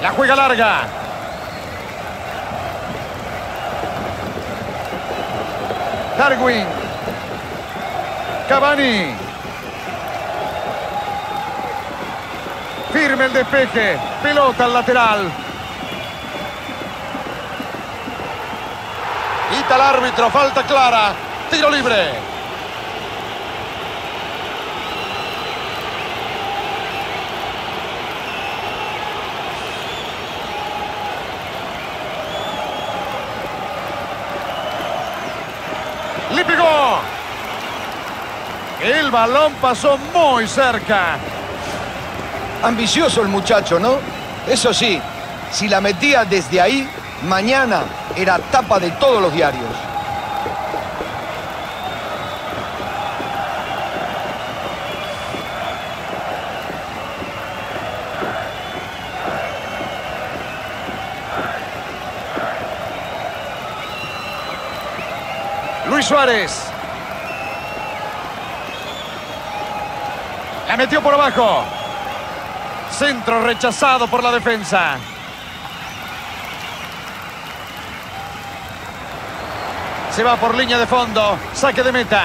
La juega larga. Darwin. Cavani. Firme el despeje. Pelota al lateral. Quita el árbitro. Falta clara. Tiro libre. Le pegó. El balón pasó muy cerca. Ambicioso el muchacho, ¿no? Eso sí, si la metía desde ahí, mañana era tapa de todos los diarios. Luis Suárez. La metió por abajo. Centro rechazado por la defensa. Se va por línea de fondo. Saque de meta.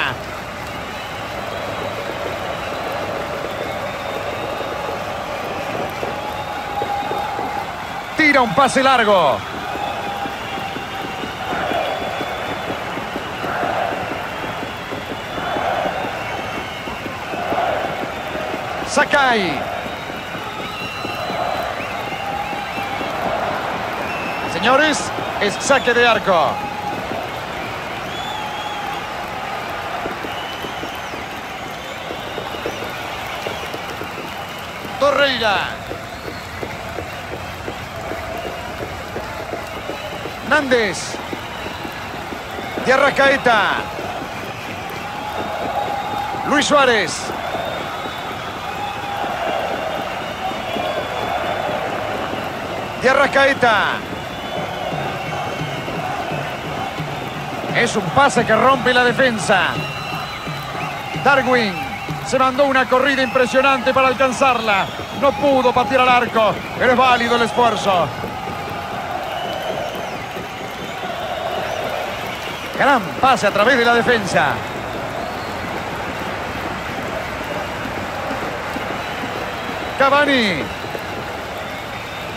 Tira un pase largo. Sakai. Señores, es saque de arco. Torreira. Nández. De Arrascaeta. Luis Suárez. De Arrascaeta. Es un pase que rompe la defensa. Darwin se mandó una corrida impresionante para alcanzarla. No pudo patear al arco, es válido el esfuerzo. Gran pase a través de la defensa. Cavani.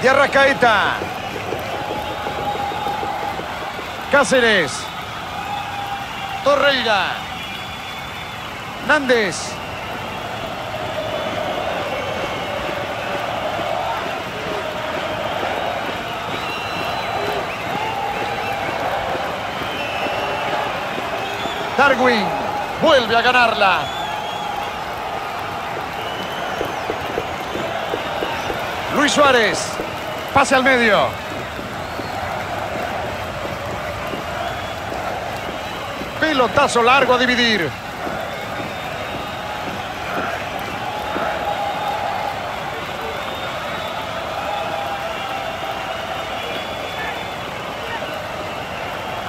De Arrascaeta. Cáceres. Torreira. Nández. Darwin vuelve a ganarla. Luis Suárez. Pase al medio. Pelotazo largo a dividir.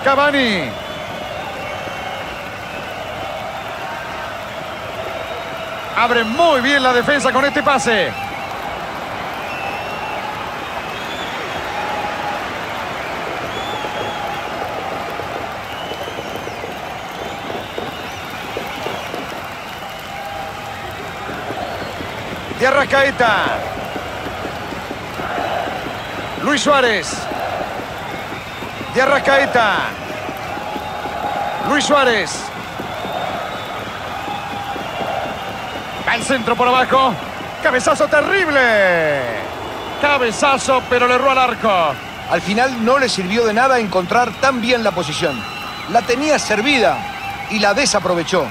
Cavani. Abre muy bien la defensa con este pase. Arrascaeta. Luis Suárez. De Arrascaeta. Luis Suárez. Va el centro por abajo. Cabezazo terrible. Cabezazo, pero le erró al arco. Al final no le sirvió de nada encontrar tan bien la posición. La tenía servida y la desaprovechó.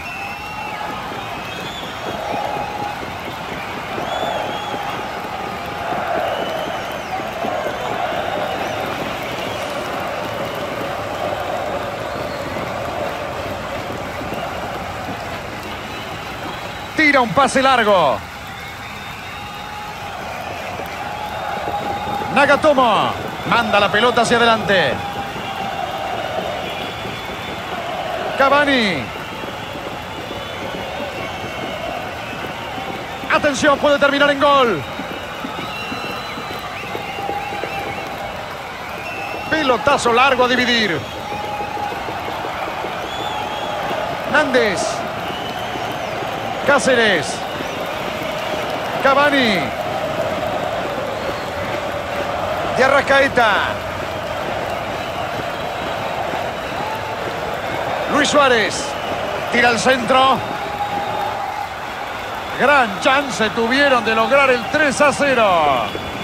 Tira un pase largo. Nagatomo manda la pelota hacia adelante. Cavani. Atención, puede terminar en gol. Pelotazo largo a dividir. Nández. Cáceres. Cavani. De Arrascaeta. Luis Suárez. Tira al centro. Gran chance tuvieron de lograr el 3 a 0.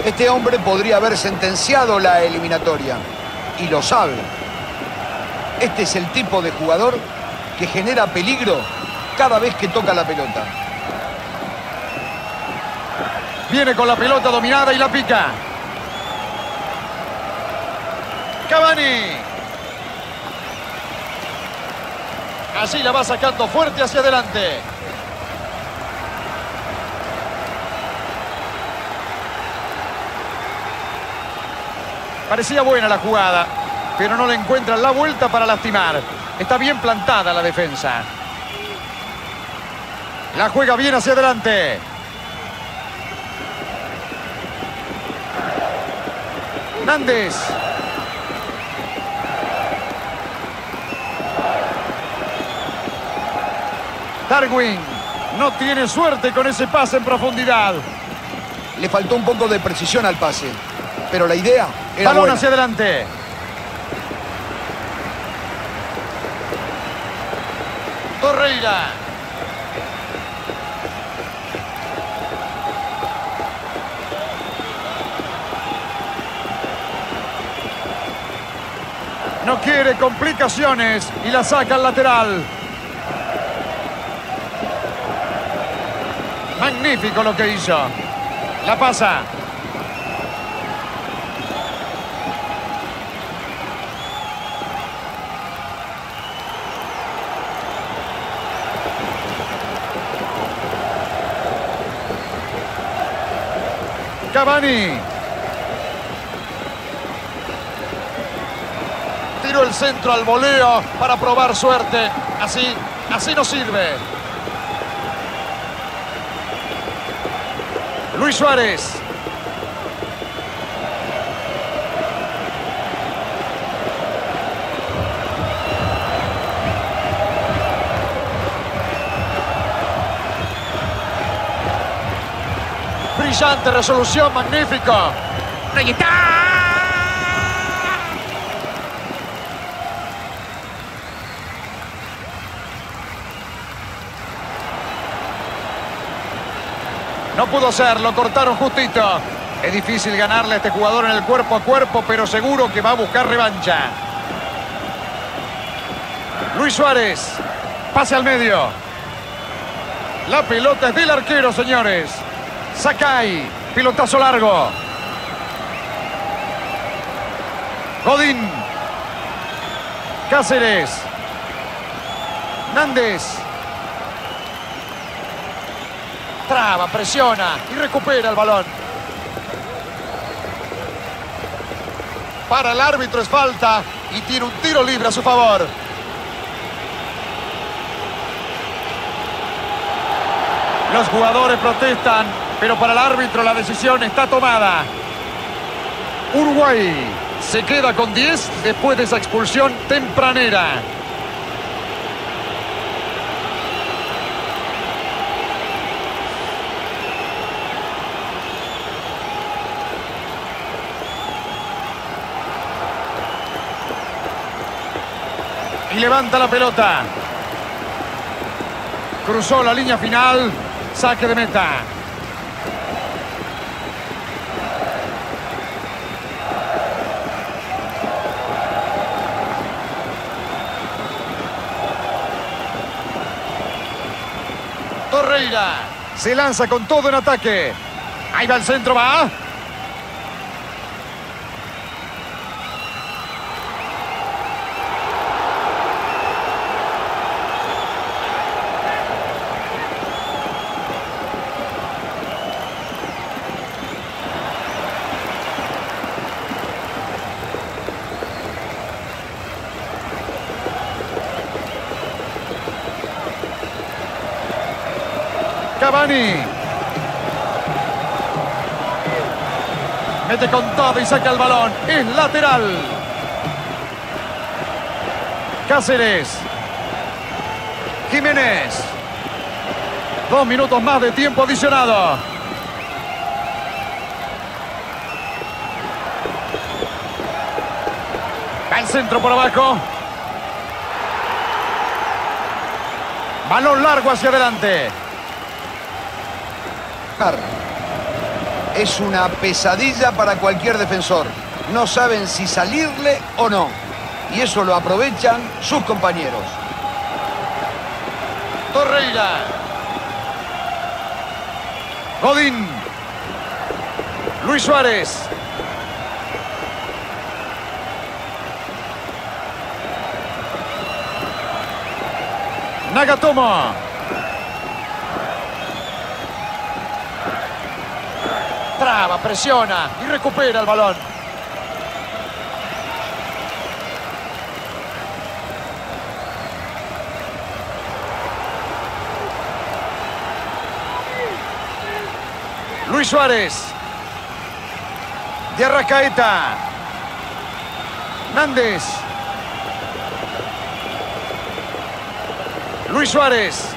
Este hombre podría haber sentenciado la eliminatoria. Y lo sabe. Este es el tipo de jugador que genera peligro cada vez que toca la pelota. Viene con la pelota dominada y la pica. Cavani. Así la va sacando fuerte hacia adelante. Parecía buena la jugada, pero no le encuentran la vuelta para lastimar. Está bien plantada la defensa. La juega bien hacia adelante. Nández. Darwin no tiene suerte con ese pase en profundidad. Le faltó un poco de precisión al pase, pero la idea era Balón buena. hacia adelante. Torreira. No quiere complicaciones y la saca al lateral. Magnífico lo que hizo. La pasa. Cavani. El centro al voleo para probar suerte. Así, así no sirve. Luis Suárez. Brillante resolución, magnífico. ¡Ahí está! Pudo ser, lo cortaron justito. Es difícil ganarle a este jugador en el cuerpo a cuerpo, pero seguro que va a buscar revancha. Luis Suárez, pase al medio. La pelota es del arquero, señores. Sakai, pilotazo largo. Godín. Cáceres. Nández. Traba, presiona y recupera el balón. Para el árbitro es falta y tiene un tiro libre a su favor. Los jugadores protestan, pero para el árbitro la decisión está tomada. Uruguay se queda con 10 después de esa expulsión tempranera. Levanta la pelota. Cruzó la línea final. Saque de meta. Torreira se lanza con todo en ataque. Ahí va el centro, va. Cavani. Mete con todo y saca el balón. Es lateral. Cáceres. Jiménez. Dos minutos más de tiempo adicionado. Al centro por abajo. Balón largo hacia adelante. Es una pesadilla para cualquier defensor. No saben si salirle o no. Y eso lo aprovechan sus compañeros. Torreira. Godín. Luis Suárez. Nagatomo. Presiona y recupera el balón. Luis Suárez. De Arrascaeta. Nández. Luis Suárez.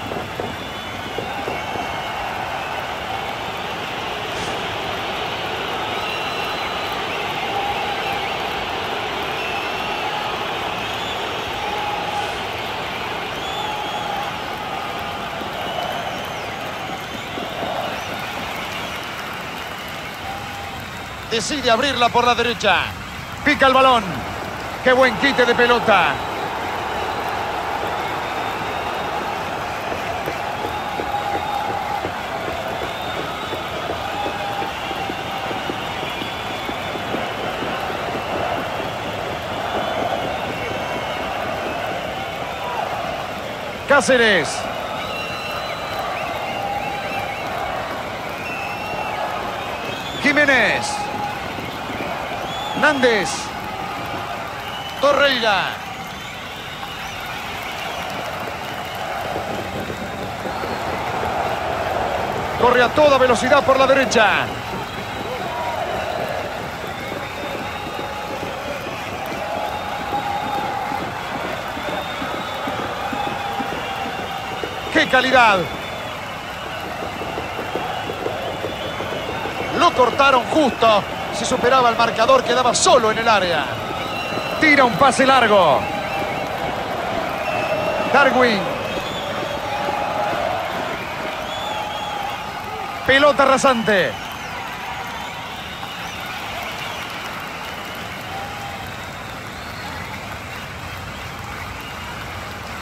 Decide abrirla por la derecha. Pica el balón. Qué buen quite de pelota. Cáceres. Jiménez. Nández. Torreira. Corre a toda velocidad por la derecha. ¡Qué calidad! Lo cortaron justo. Si superaba el marcador, quedaba solo en el área. Tira un pase largo. Darwin. Pelota rasante.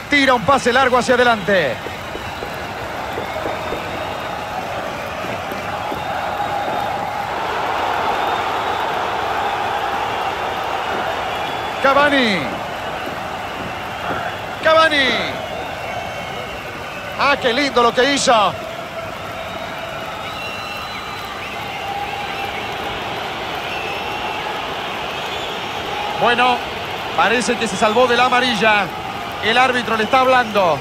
Tira un pase largo hacia adelante. Cavani. Cavani. Ah, qué lindo lo que hizo. Bueno, parece que se salvó de la amarilla. El árbitro le está hablando.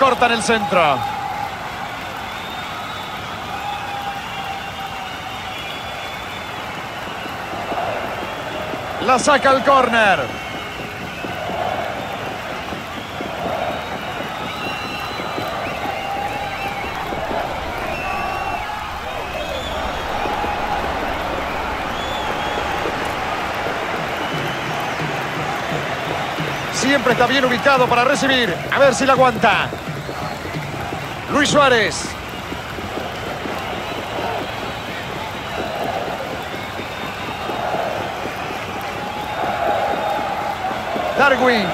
Corta en el centro. La saca al córner. Siempre está bien ubicado para recibir. A ver si la aguanta. Luis Suárez. Darwin.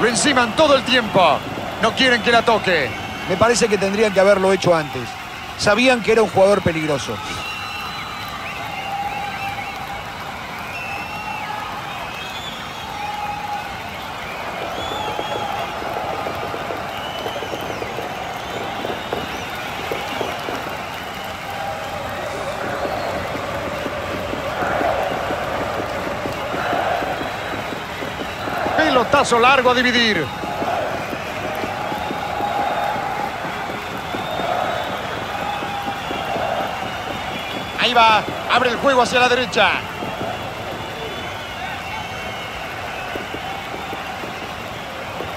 Lo enciman todo el tiempo. No quieren que la toque. Me parece que tendrían que haberlo hecho antes. Sabían que era un jugador peligroso. Largo a dividir. Ahí va. Abre el juego hacia la derecha.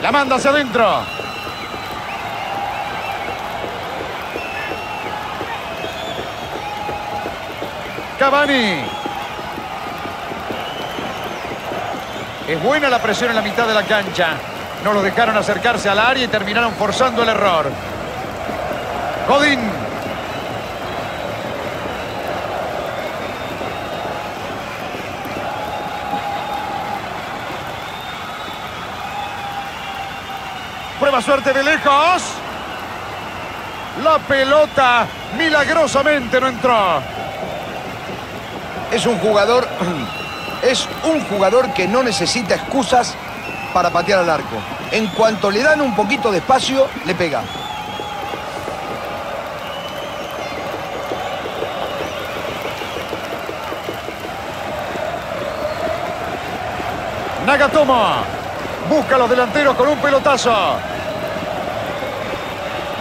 La manda hacia adentro. Cavani. Es buena la presión en la mitad de la cancha. No lo dejaron acercarse al área y terminaron forzando el error. Godín. Prueba suerte de lejos. La pelota milagrosamente no entró. Es un jugador es un jugador que no necesita excusas para patear al arco. En cuanto le dan un poquito de espacio, le pega. Nagatomo busca a los delanteros con un pelotazo.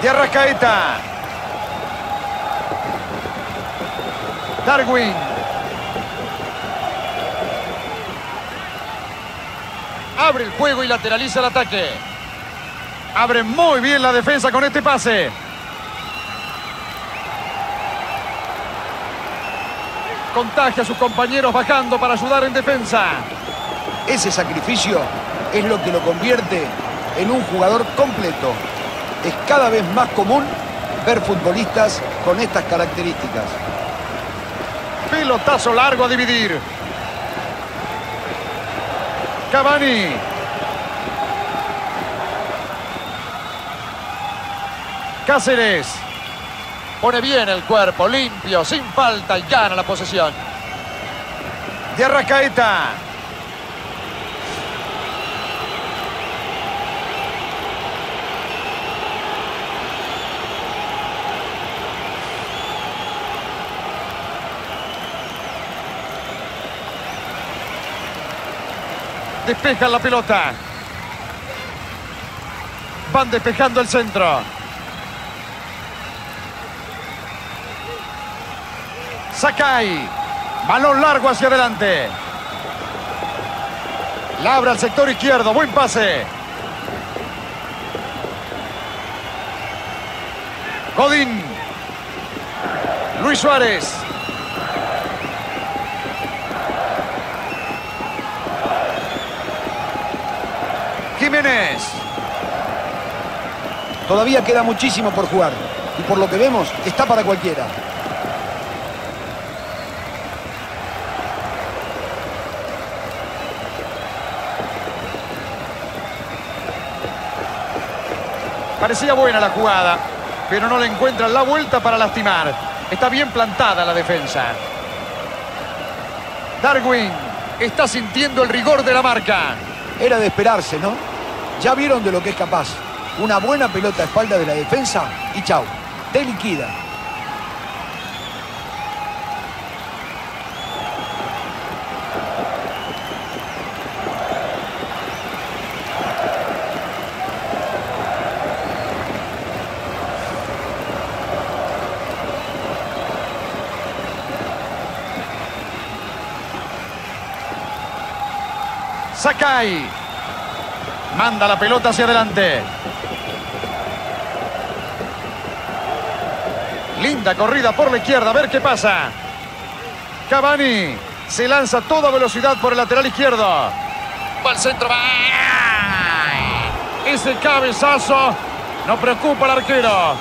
De Arrascaeta. Darwin. Abre el juego y lateraliza el ataque. Abre muy bien la defensa con este pase. Contagia a sus compañeros bajando para ayudar en defensa. Ese sacrificio es lo que lo convierte en un jugador completo. Es cada vez más común ver futbolistas con estas características. Pelotazo largo a dividir. Cavani. Cáceres. Pone bien el cuerpo, limpio, sin falta y gana la posesión. De Arrascaeta. Despejan la pelota. Van despejando el centro. Sakai. Balón largo hacia adelante. Labra al sector izquierdo. Buen pase. Godín. Luis Suárez. Todavía queda muchísimo por jugar. Y por lo que vemos, está para cualquiera. Parecía buena la jugada, pero no le encuentran la vuelta para lastimar. Está bien plantada la defensa. Darwin está sintiendo el rigor de la marca. Era de esperarse, ¿no? Ya vieron de lo que es capaz. Una buena pelota a espalda de la defensa y chau. Te liquida. Sakai. Manda la pelota hacia adelante. Linda corrida por la izquierda. A ver qué pasa. Cavani. Se lanza a toda velocidad por el lateral izquierdo. Va al centro. Va. Ese cabezazo no preocupa al arquero.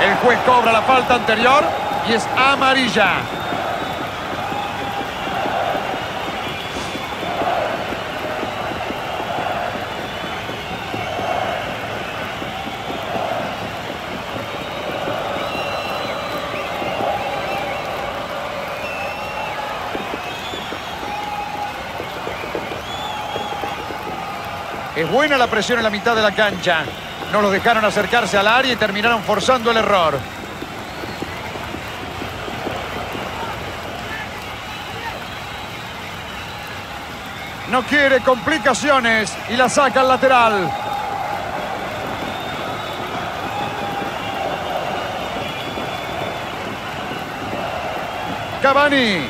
El juez cobra la falta anterior y es amarilla. Es buena la presión en la mitad de la cancha. No los dejaron acercarse al área y terminaron forzando el error. No quiere complicaciones y la saca al lateral. Cavani.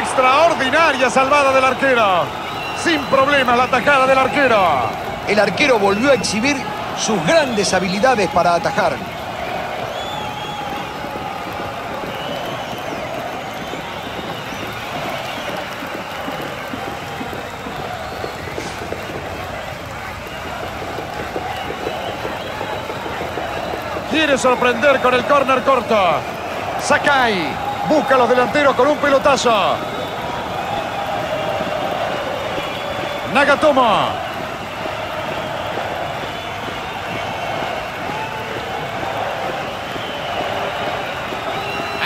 Extraordinaria salvada del arquero. Sin problema la tajada del arquero. El arquero volvió a exhibir sus grandes habilidades para atajar. Quiere sorprender con el córner corto. Sakai busca a los delanteros con un pelotazo. Nagatomo.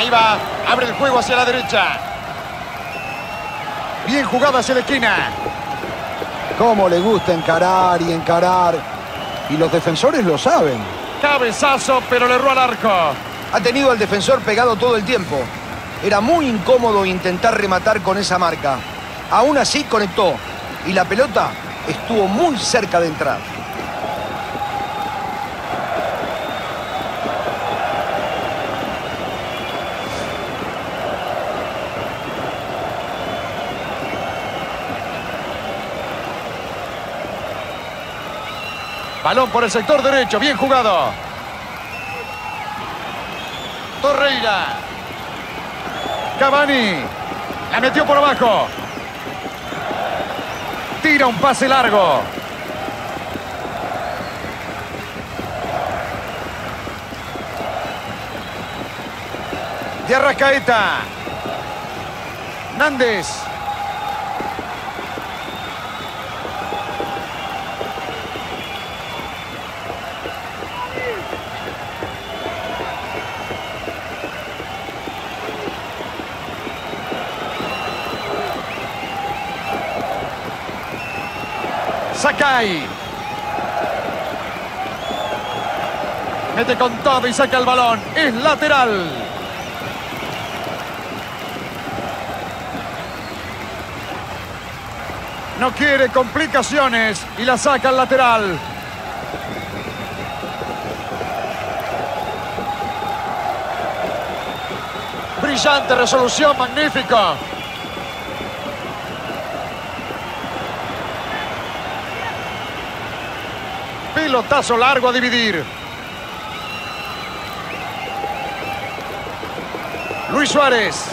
Ahí va, abre el juego hacia la derecha. Bien jugada hacia la esquina. Cómo le gusta encarar y encarar. Y los defensores lo saben. Cabezazo, pero le erró al arco. Ha tenido al defensor pegado todo el tiempo. Era muy incómodo intentar rematar con esa marca. Aún así conectó. Y la pelota estuvo muy cerca de entrar. Balón por el sector derecho, bien jugado. Torreira. Cavani. La metió por abajo. Tira un pase largo. De Arrascaeta. Nández. Mete con todo y saca el balón. Es lateral. No quiere complicaciones y la saca al lateral. Brillante resolución, magnífica. Pilotazo largo a dividir. Luis Suárez.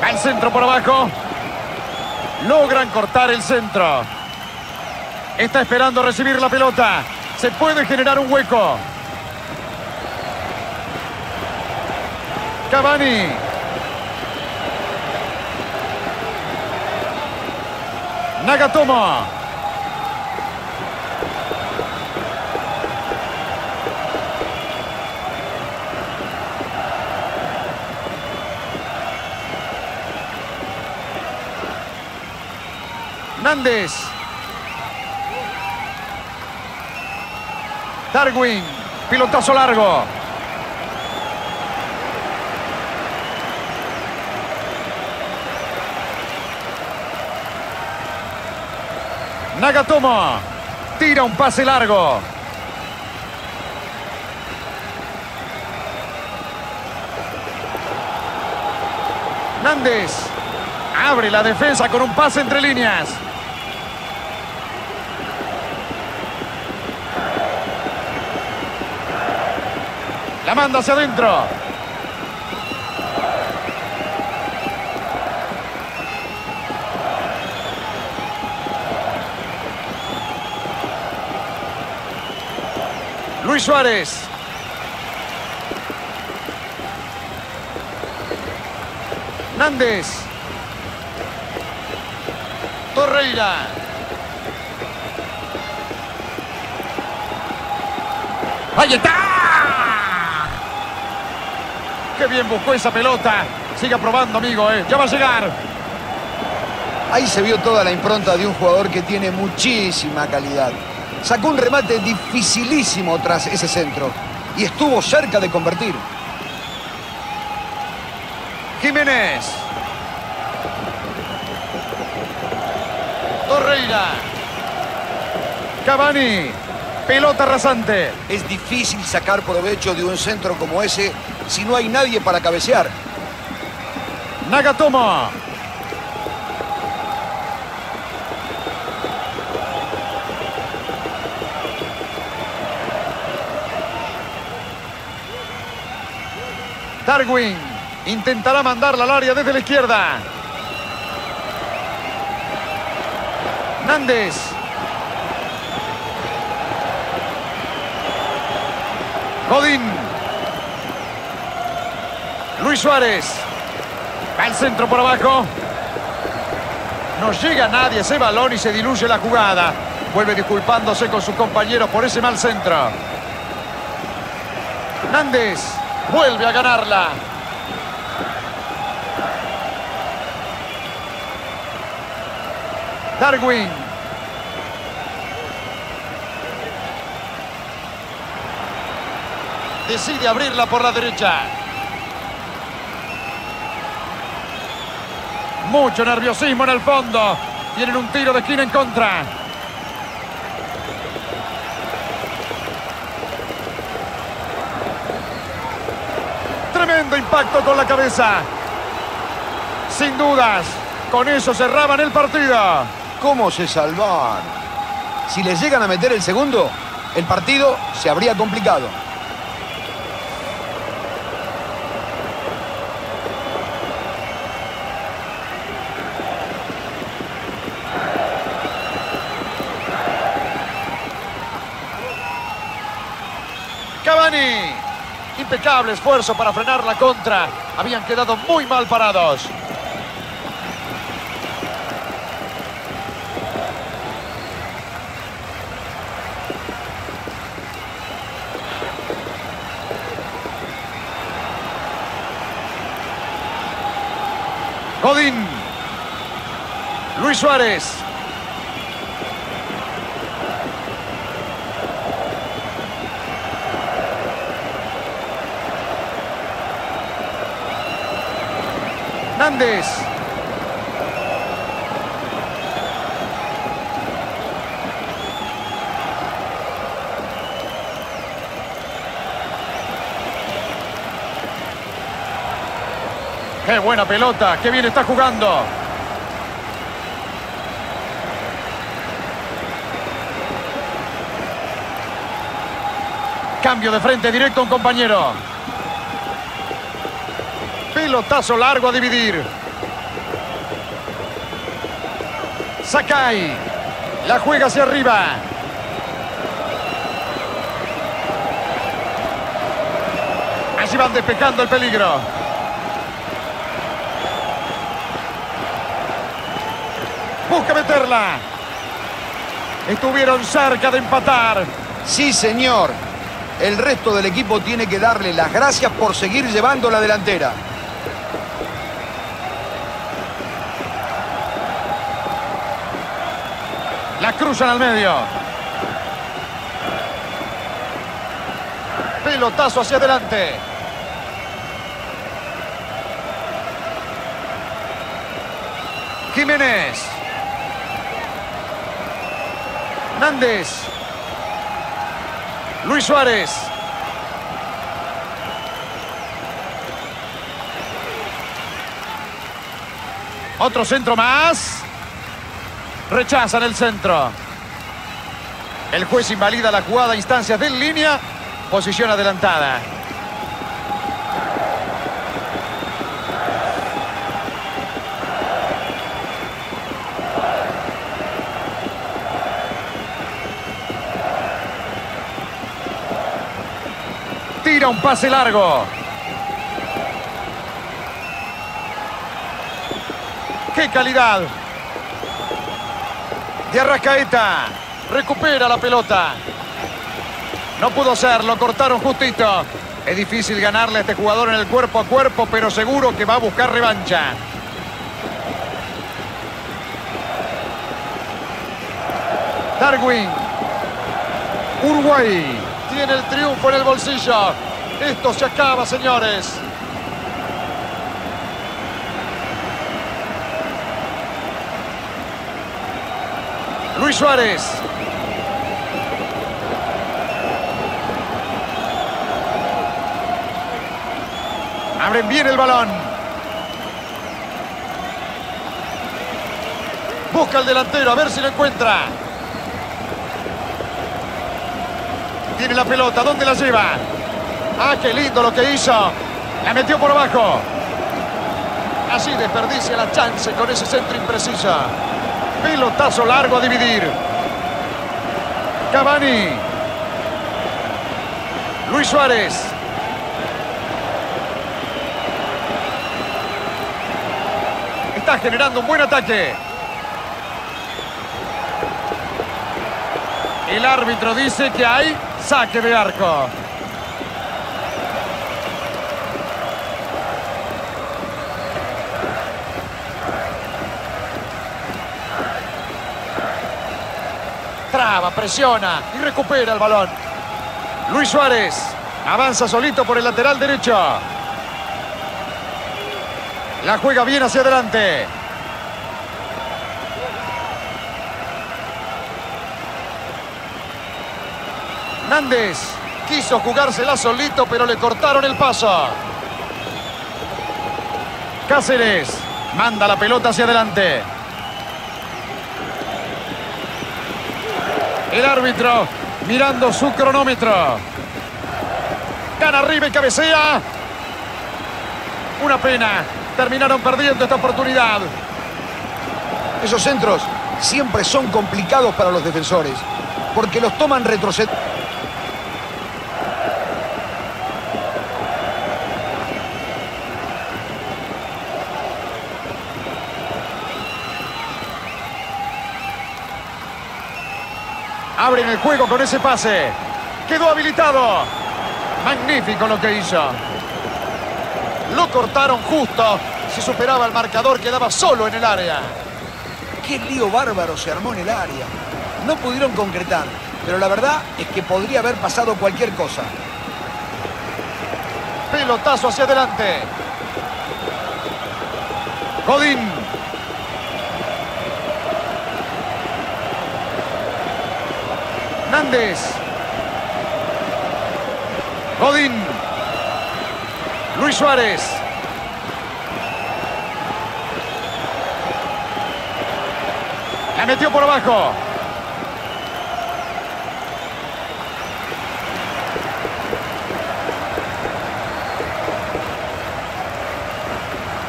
Va el centro por abajo. Logran cortar el centro. Está esperando recibir la pelota. Se puede generar un hueco. Cavani. Nagatomo. Darwin. Pilotazo largo. Nagatomo. Tira un pase largo. Nández. Abre la defensa con un pase entre líneas. La manda hacia adentro. Luis Suárez. Nández. Torreira. ¡Ahí está! ¡Qué bien buscó esa pelota! Siga probando, amigo, ¿eh? Ya va a llegar. Ahí se vio toda la impronta de un jugador que tiene muchísima calidad. Sacó un remate dificilísimo tras ese centro y estuvo cerca de convertir. Jiménez. Torreira. Cavani. Pelota rasante. Es difícil sacar provecho de un centro como ese si no hay nadie para cabecear. Nagatomo. Darwin intentará mandarla al área desde la izquierda. Nández. Godín. Suárez. Va al centro por abajo. No llega nadie ese balón y se diluye la jugada. Vuelve disculpándose con sus compañeros por ese mal centro. Nández vuelve a ganarla. Darwin. Decide abrirla por la derecha. Mucho nerviosismo en el fondo. Tienen un tiro de esquina en contra. Tremendo impacto con la cabeza. Sin dudas, con eso cerraban el partido. ¿Cómo se salvan? Si les llegan a meter el segundo, el partido se habría complicado. Cavani. Impecable esfuerzo para frenar la contra. Habían quedado muy mal parados. Godín. Luis Suárez. Hernández. ¡Qué buena pelota! ¡Qué bien está jugando! Cambio de frente directo un compañero. Pelotazo largo a dividir. Sakai. La juega hacia arriba. Allí van despejando el peligro. Busca meterla. Estuvieron cerca de empatar. Sí, señor. El resto del equipo tiene que darle las gracias por seguir llevando la delantera. Cruzan al medio. Pelotazo hacia adelante. Jiménez. Nández. Luis Suárez. Otro centro más. Rechazan el centro. El juez invalida la jugada a instancias de línea. Posición adelantada. Tira un pase largo. ¡Qué calidad! De Arrascaeta. Recupera la pelota. No pudo ser, lo cortaron justito. Es difícil ganarle a este jugador en el cuerpo a cuerpo, pero seguro que va a buscar revancha. Darwin. Uruguay. Tiene el triunfo en el bolsillo. Esto se acaba, señores. Luis Suárez. Abren bien el balón. Busca el delantero, a ver si lo encuentra. Tiene la pelota, ¿dónde la lleva? Ah, qué lindo lo que hizo. La metió por abajo. Así desperdicia la chance con ese centro impreciso. Pelotazo largo a dividir. Cavani. Luis Suárez. Está generando un buen ataque. El árbitro dice que hay saque de arco. Presiona y recupera el balón. Luis Suárez avanza solito por el lateral derecho. La juega bien hacia adelante. Nández quiso jugársela solito, pero le cortaron el paso. Cáceres manda la pelota hacia adelante. El árbitro mirando su cronómetro. Gana arriba y cabecea. Una pena. Terminaron perdiendo esta oportunidad. Esos centros siempre son complicados para los defensores porque los toman retroceder. Abren el juego con ese pase. Quedó habilitado. Magnífico lo que hizo. Lo cortaron justo. Si superaba el marcador, quedaba solo en el área. Qué lío bárbaro se armó en el área. No pudieron concretar, pero la verdad es que podría haber pasado cualquier cosa. Pelotazo hacia adelante. Godín. Hernández. Godín. Luis Suárez. La metió por abajo.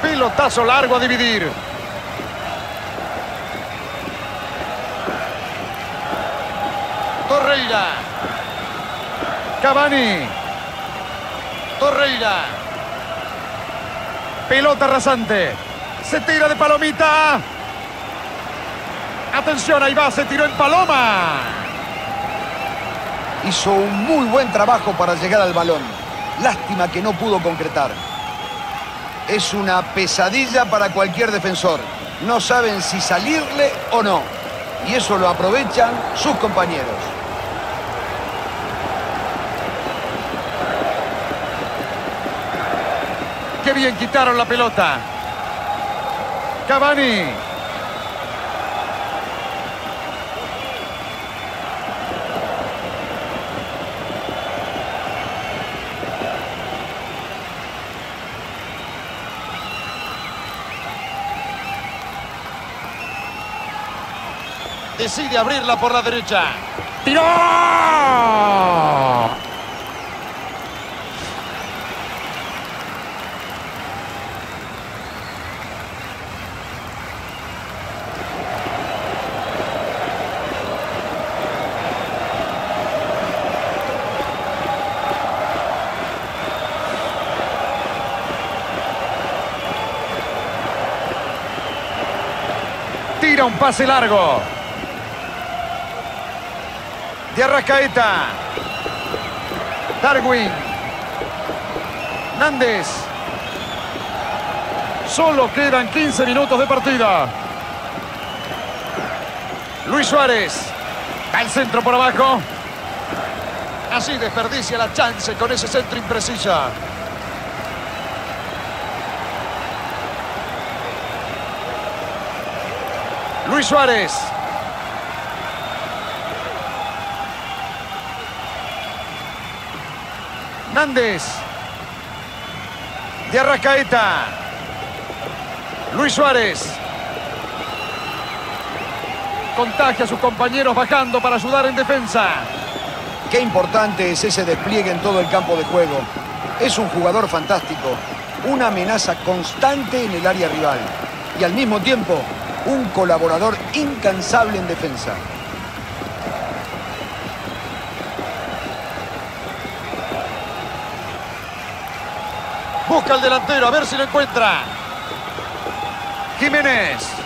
Pilotazo largo a dividir. Cavani. Torreira. Pelota rasante. Se tira de palomita. Atención, ahí va, se tiró en paloma. Hizo un muy buen trabajo para llegar al balón. Lástima que no pudo concretar. Es una pesadilla para cualquier defensor. No saben si salirle o no. Y eso lo aprovechan sus compañeros. Bien quitaron la pelota. Cavani. Decide abrirla por la derecha. ¡Tiró! Un pase largo. De Arrascaeta. Darwin. Nández. Solo quedan 15 minutos de partida. Luis Suárez. Al centro por abajo. Así desperdicia la chance con ese centro impreciso. Luis Suárez. Nández. De Arrascaeta. Luis Suárez. Contagia a sus compañeros bajando para ayudar en defensa. Qué importante es ese despliegue en todo el campo de juego. Es un jugador fantástico, una amenaza constante en el área rival y al mismo tiempo un colaborador incansable en defensa. Busca al delantero, a ver si lo encuentra. Jiménez.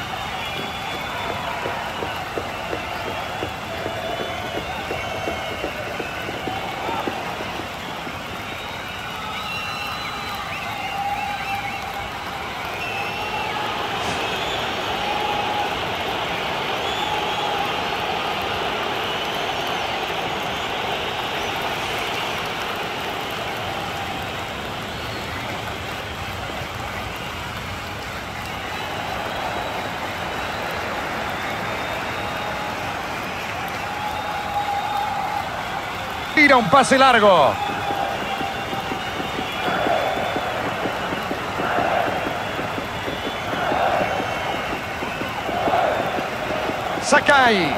Un pase largo. Sakai.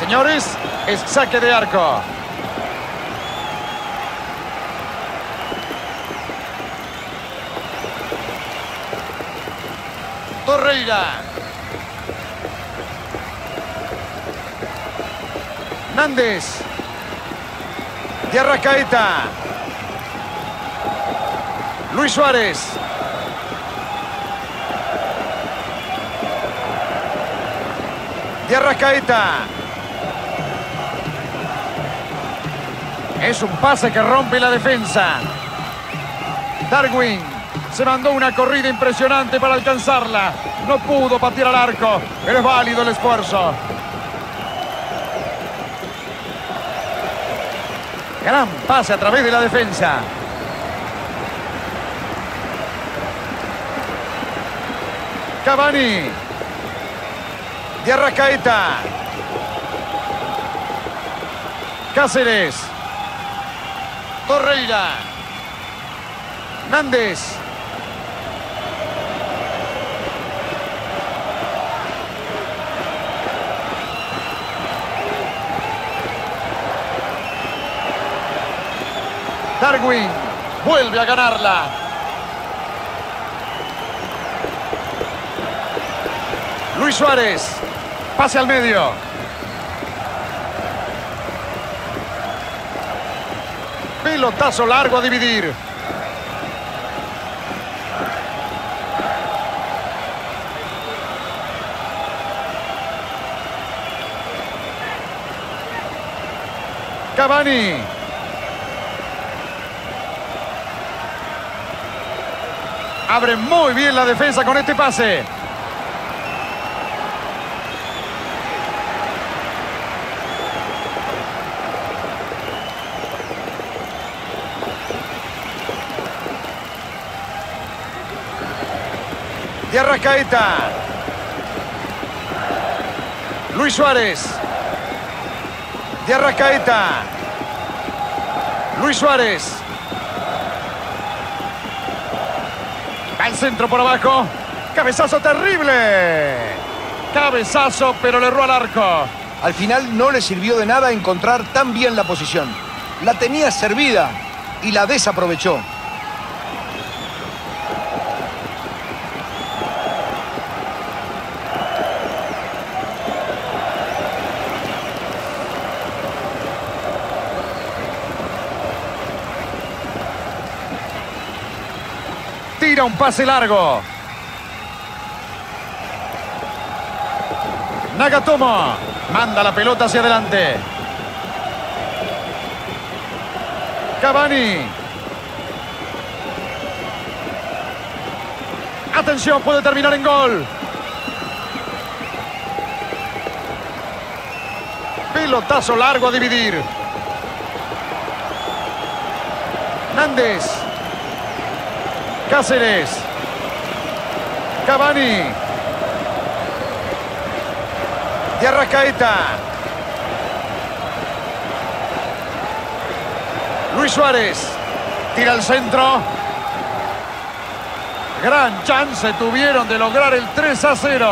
Señores, es saque de arco. Torreira. Nández. De Arrascaeta. Luis Suárez. De Arrascaeta. Es un pase que rompe la defensa. Darwin se mandó una corrida impresionante para alcanzarla. No pudo patear al arco, pero es válido el esfuerzo. Gran pase a través de la defensa. Cavani. De Arrascaeta. Cáceres. Torreira. Nández. Darwin vuelve a ganarla. Luis Suárez. Pase al medio. Pelotazo largo a dividir. Cavani. Abre muy bien la defensa con este pase. De Arrascaeta. Luis Suárez. De Arrascaeta. Luis Suárez. Va al centro por abajo. Cabezazo terrible. Cabezazo, pero le erró al arco. Al final no le sirvió de nada encontrar tan bien la posición. La tenía servida y la desaprovechó. Un pase largo. Nagatomo manda la pelota hacia adelante. Cavani. Atención, puede terminar en gol. Pelotazo largo a dividir. Nández. Cáceres. Cavani. De Arrascaeta. Luis Suárez. Tira al centro. Gran chance tuvieron de lograr el 3 a 0.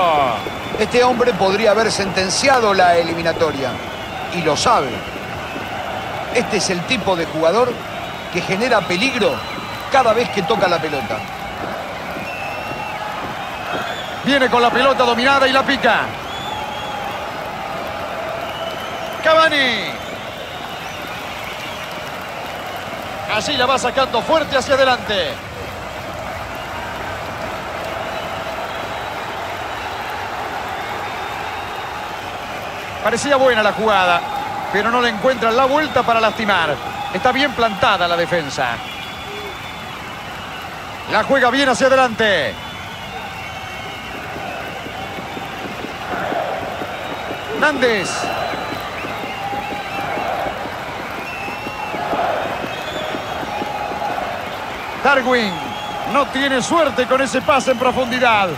Este hombre podría haber sentenciado la eliminatoria. Y lo sabe. Este es el tipo de jugador que genera peligro cada vez que toca la pelota. Viene con la pelota dominada y la pica. Cavani. Allí la va sacando fuerte hacia adelante. Parecía buena la jugada, pero no le encuentran la vuelta para lastimar. Está bien plantada la defensa. La juega bien hacia adelante. Nández. Darwin no tiene suerte con ese pase en profundidad.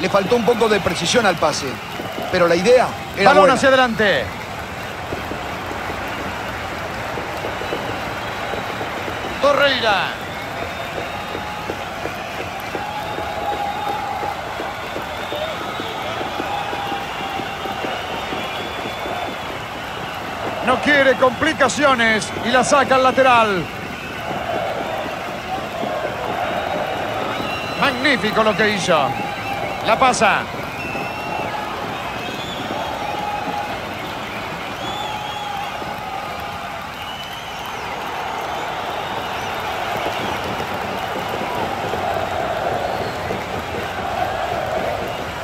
Le faltó un poco de precisión al pase, pero la idea era Balón buena. hacia adelante. Torreira. No quiere complicaciones y la saca al lateral. Magnífico lo que hizo. La pasa.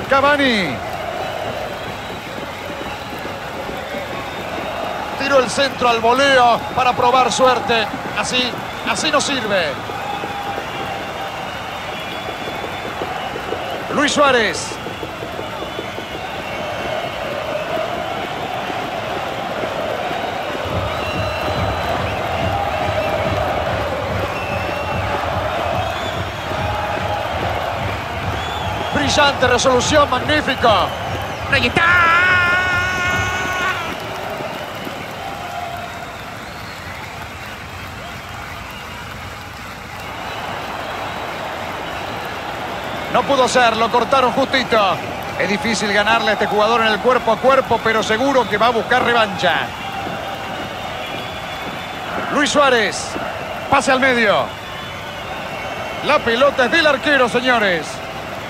Cavani. El centro al voleo para probar suerte. Así, así no sirve. Luis Suárez. Brillante resolución, magnífico. Ahí. Pudo ser, lo cortaron justito. Es difícil ganarle a este jugador en el cuerpo a cuerpo, pero seguro que va a buscar revancha. Luis Suárez. Pase al medio. La pelota es del arquero, señores.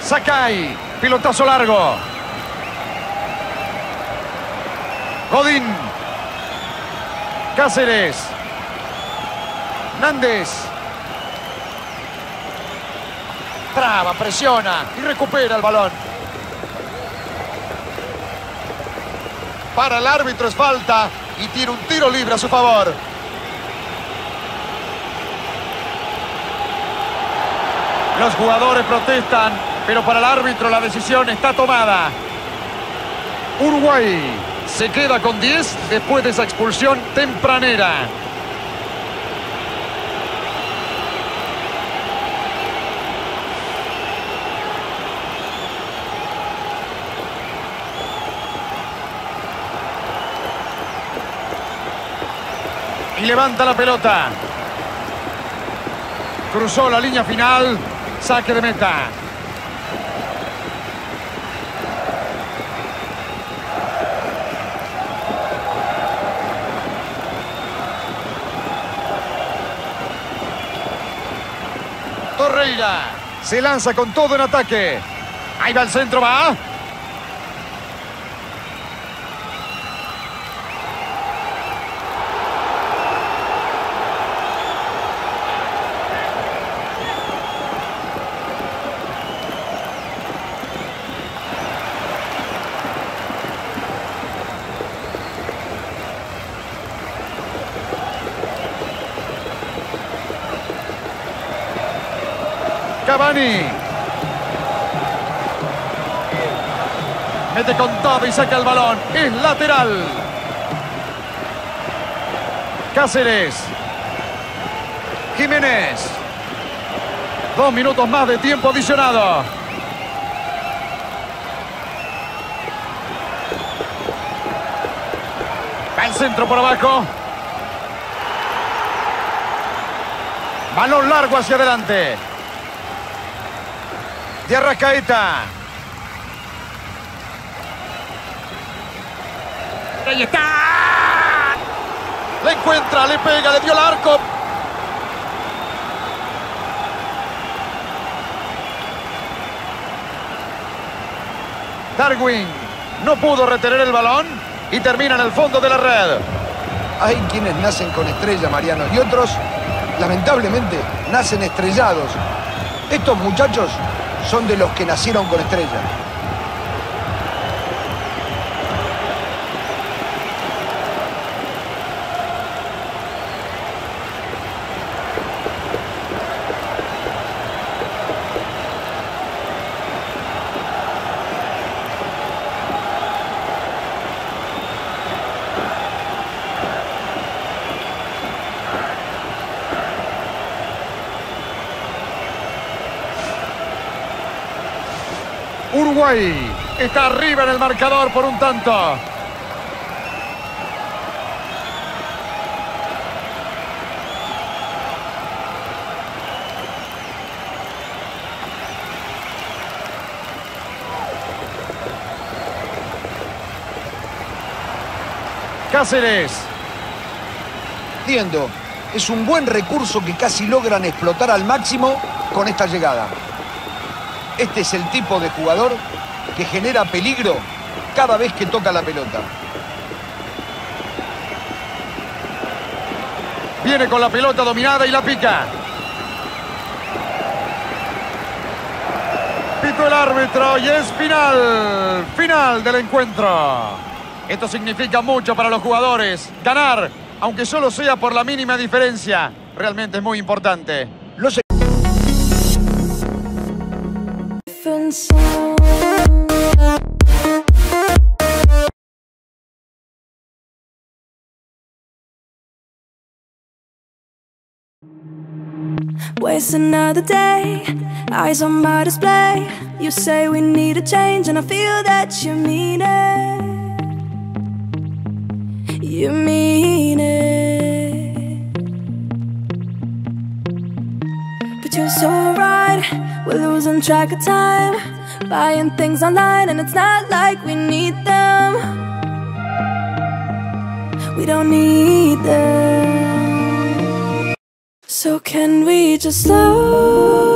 Sakai. Pilotazo largo. Godín. Cáceres. Nández. Traba, presiona y recupera el balón. Para el árbitro es falta y tiene un tiro libre a su favor. Los jugadores protestan, pero para el árbitro la decisión está tomada. Uruguay se queda con 10 después de esa expulsión tempranera. Y levanta la pelota. Cruzó la línea final. Saque de meta. Torreira se lanza con todo en ataque. Ahí va el centro, va. Con y saca el balón. Es lateral. Cáceres. Jiménez. Dos minutos más de tiempo adicionado. Va el centro por abajo. Balón largo hacia adelante. De Arrascaeta. Ahí está. Le encuentra, le pega, le dio el arco. Darwin no pudo retener el balón y termina en el fondo de la red. Hay quienes nacen con estrella, Mariano, y otros, lamentablemente, nacen estrellados. Estos muchachos son de los que nacieron con estrella. Está arriba en el marcador por un tanto. Cáceres. Entiendo, es un buen recurso que casi logran explotar al máximo con esta llegada. Este es el tipo de jugador que genera peligro cada vez que toca la pelota. Viene con la pelota dominada y la pica. Pito el árbitro y es final. Final del encuentro. Esto significa mucho para los jugadores. Ganar, aunque solo sea por la mínima diferencia, realmente es muy importante. Waste another day, eyes on my display. You say we need a change, and I feel that you mean it. You mean You're so right, we're losing track of time. Buying things online, and it's not like we need them. We don't need them. So can we just slow